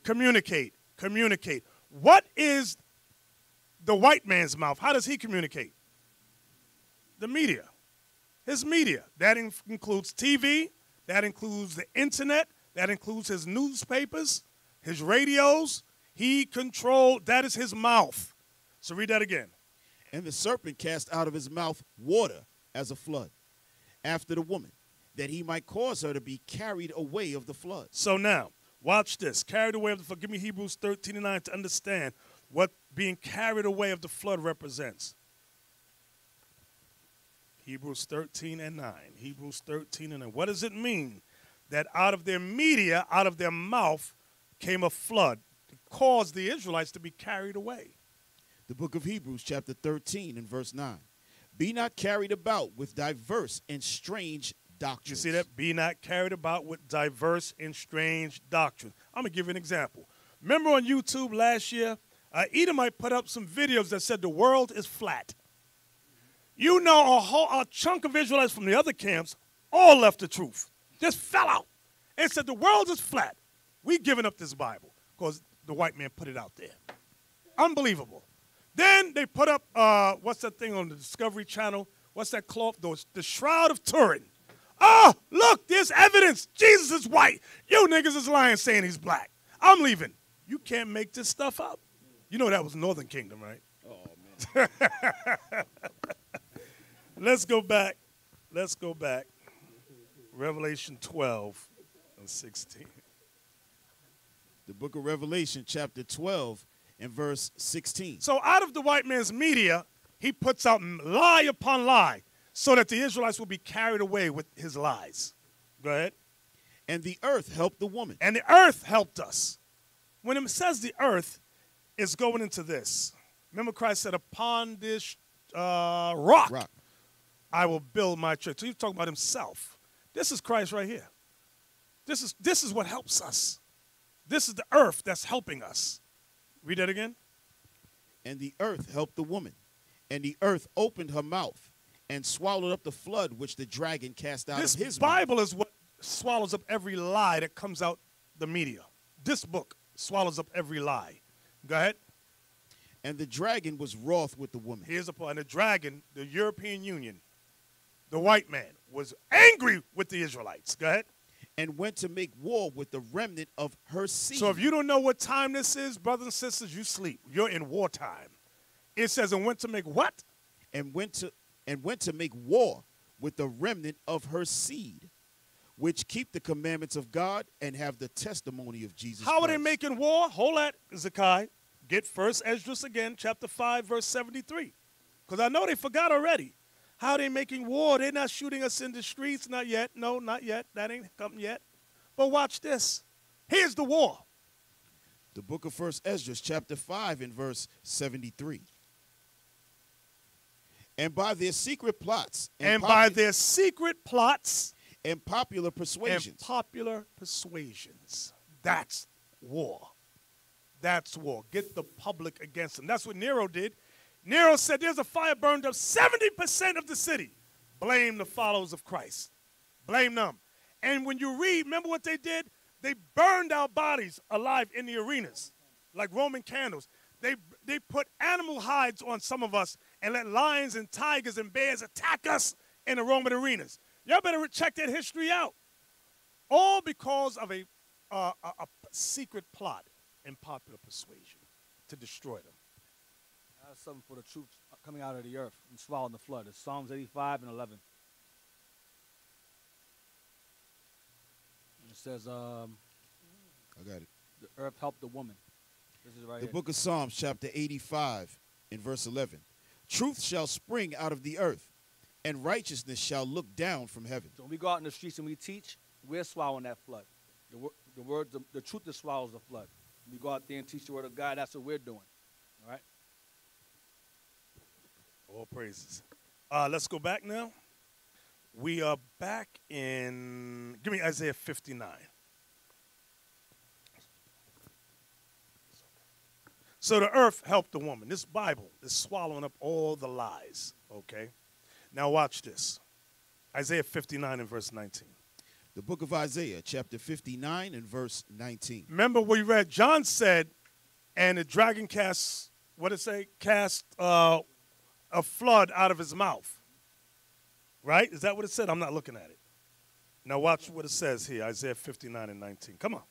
Communicate. Communicate. What is the white man's mouth? How does he communicate? The media. His media. That in- includes TV, that includes the internet, that includes his newspapers, his radios. He controlled, that is his mouth. So read that again. And the serpent cast out of his mouth water as a flood after the woman, that he might cause her to be carried away of the flood. So now, watch this. Carried away of the flood. Give me Hebrews 13 and 9 to understand what being carried away of the flood represents. Hebrews 13 and 9. Hebrews 13 and 9. What does it mean that out of their media, out of their mouth, came a flood to cause the Israelites to be carried away? The book of Hebrews, chapter 13, and verse 9. Be not carried about with diverse and strange doctrines. You see that? Be not carried about with diverse and strange doctrines. I'm going to give you an example. Remember on YouTube last year, uh, Edomite put up some videos that said the world is flat. You know, a whole a chunk of Israelites from the other camps all left the truth, just fell out and said the world is flat. We giving up this Bible because the white man put it out there. Unbelievable. Then they put up uh, what's that thing on the Discovery Channel? What's that cloth? The, the Shroud of Turin. Oh, look, there's evidence. Jesus is white. You niggas is lying saying he's black. I'm leaving. You can't make this stuff up. You know that was Northern Kingdom, right? Oh man. Let's go back. Let's go back. Revelation 12 and 16. The book of Revelation, chapter 12, and verse 16. So out of the white man's media, he puts out lie upon lie so that the Israelites will be carried away with his lies. Go ahead. And the earth helped the woman. And the earth helped us. When it says the earth, it's going into this. Remember, Christ said, Upon this uh, rock, Rock. I will build my church. So he's talking about himself. This is Christ right here. This is, this is what helps us. This is the earth that's helping us. Read that again. And the earth helped the woman. And the earth opened her mouth and swallowed up the flood which the dragon cast out This of his mouth. Bible is what swallows up every lie that comes out the media. This book swallows up every lie. Go ahead. And the dragon was wroth with the woman. Here's the point. And the dragon, the European Union, the white man, was angry with the Israelites. Go ahead. And went to make war with the remnant of her seed. So if you don't know what time this is, brothers and sisters, you sleep. You're in wartime. It says, and went to make what? and went to and went to make war with the remnant of her seed, which keep the commandments of God and have the testimony of Jesus. How are they making war? Hold that, Zakai. Get first Esdras again, chapter 5, verse 73. Because I know they forgot already. How are they making war? They're not shooting us in the streets. Not yet. No, not yet. That ain't come yet. But watch this. Here's the war. The book of First Esdras, chapter 5, and verse 73. And by their secret plots And, popu- by their secret plots and popular and persuasions, popular persuasions. That's war. That's war. Get the public against them. That's what Nero did. Nero said there's a fire burned up 70% of the city. Blame the followers of Christ. Blame them. And when you read, remember what they did? They burned our bodies alive in the arenas, like Roman candles. They, they put animal hides on some of us and let lions and tigers and bears attack us in the Roman arenas. Y'all better check that history out. All because of a, uh, a, a secret plot and popular persuasion to destroy them. Something for the troops coming out of the earth and swallowing the flood. It's Psalms 85 and 11. It says, um, I got it. the earth helped the woman. This is right The here. book of Psalms, chapter 85, in verse 11. Truth shall spring out of the earth, and righteousness shall look down from heaven. So when we go out in the streets and we teach, we're swallowing that flood. The, wor- the word, the, the truth that swallows the flood. We go out there and teach the word of God. That's what we're doing. All right. All praises. Uh, let's go back now. We are back in, give me Isaiah 59. So the earth helped the woman. This Bible is swallowing up all the lies, okay? Now watch this. Isaiah 59 and verse 19. The book of Isaiah, chapter 59, and verse 19. Remember what we read, John said, and the dragon cast, what did it say? Cast uh, a flood out of his mouth. Right? Is that what it said? I'm not looking at it. Now watch what it says here, Isaiah 59 and 19. Come on.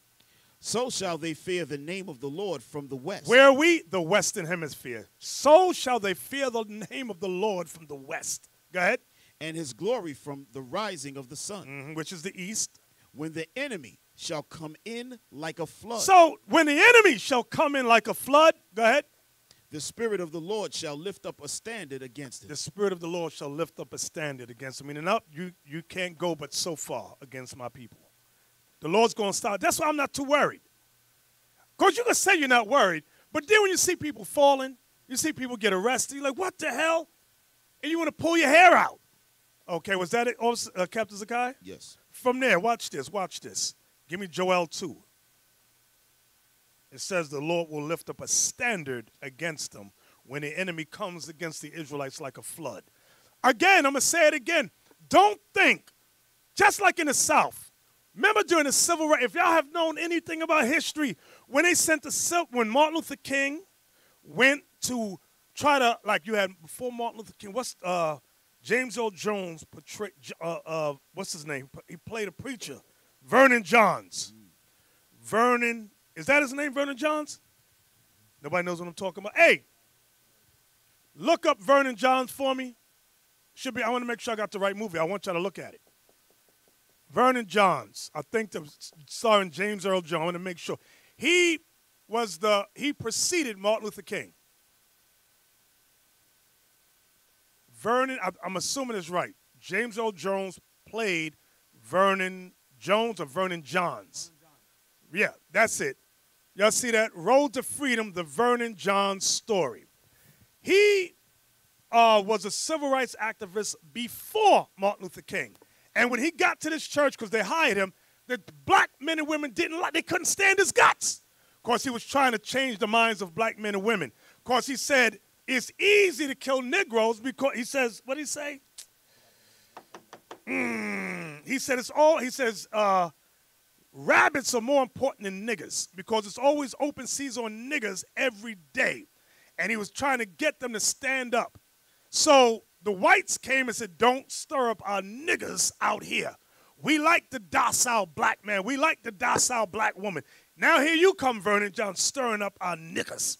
So shall they fear the name of the Lord from the west. Where are we? The Western Hemisphere. So shall they fear the name of the Lord from the West. Go ahead. and his glory from the rising of the sun. Mhm, Which is the East. When the enemy shall come in like a flood, So when the enemy shall come in like a flood, go ahead. The spirit of the Lord shall lift up a standard against him. The Spirit of the Lord shall lift up a standard against them. Meaning, up, you, you can't go but so far against my people. The Lord's going to stop. That's why I'm not too worried. Because you can say you're not worried, but then when you see people falling, you see people get arrested, you're like, what the hell? And you want to pull your hair out. Okay, was that it, Officer- uh, Captain Zakai? Yes. From there, watch this, watch this. Give me Joel 2. It says the Lord will lift up a standard against them when the enemy comes against the Israelites like a flood. Again, I'm going to say it again. Don't think, just like in the South, remember during the civil rights, if y'all have known anything about history, when they sent the when Martin Luther King went to try to, like you had before Martin Luther King, what's, uh, James Earl Jones portrayed, uh, uh, what's his name? He played a preacher, Vernon Johns. Vernon, is that his name, Vernon Johns? Nobody knows what I'm talking about. Hey, look up Vernon Johns for me. Should be. I want to make sure I got the right movie. I want y'all to look at it. Vernon Johns. I think the starring James Earl Jones. I want to make sure he was the he preceded Martin Luther King. Vernon, I, I'm assuming it's right. James Earl Jones played Vernon Jones or Vernon Johns. Yeah, that's it. Y'all see that? Road to Freedom, the Vernon Johns story. He uh, was a civil rights activist before Martin Luther King. And when he got to this church, because they hired him, the black men and women didn't like, they couldn't stand his guts. Of course, he was trying to change the minds of black men and women. Of course, he said it's easy to kill Negroes because he says, what did he say? Mm, he said it's all, he says, uh, rabbits are more important than niggers because it's always open season on niggers every day. And he was trying to get them to stand up. So the whites came and said, Don't stir up our niggers out here. We like the docile black man. We like the docile black woman. Now here you come, Vernon John, stirring up our niggers.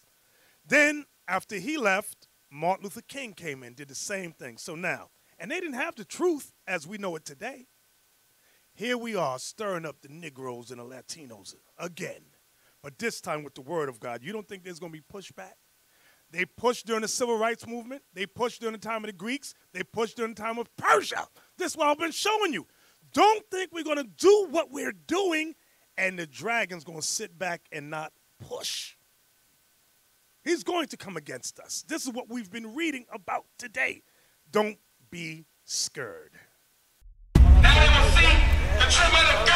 Then, after he left, Martin Luther King came in, did the same thing. So now, and they didn't have the truth as we know it today. Here we are stirring up the Negroes and the Latinos again. But this time with the word of God. You don't think there's going to be pushback? They pushed during the civil rights movement. They pushed during the time of the Greeks. They pushed during the time of Persia. This is what I've been showing you. Don't think we're going to do what we're doing and the dragon's going to sit back and not push. He's going to come against us. This is what we've been reading about today. Don't be scared. The true of God.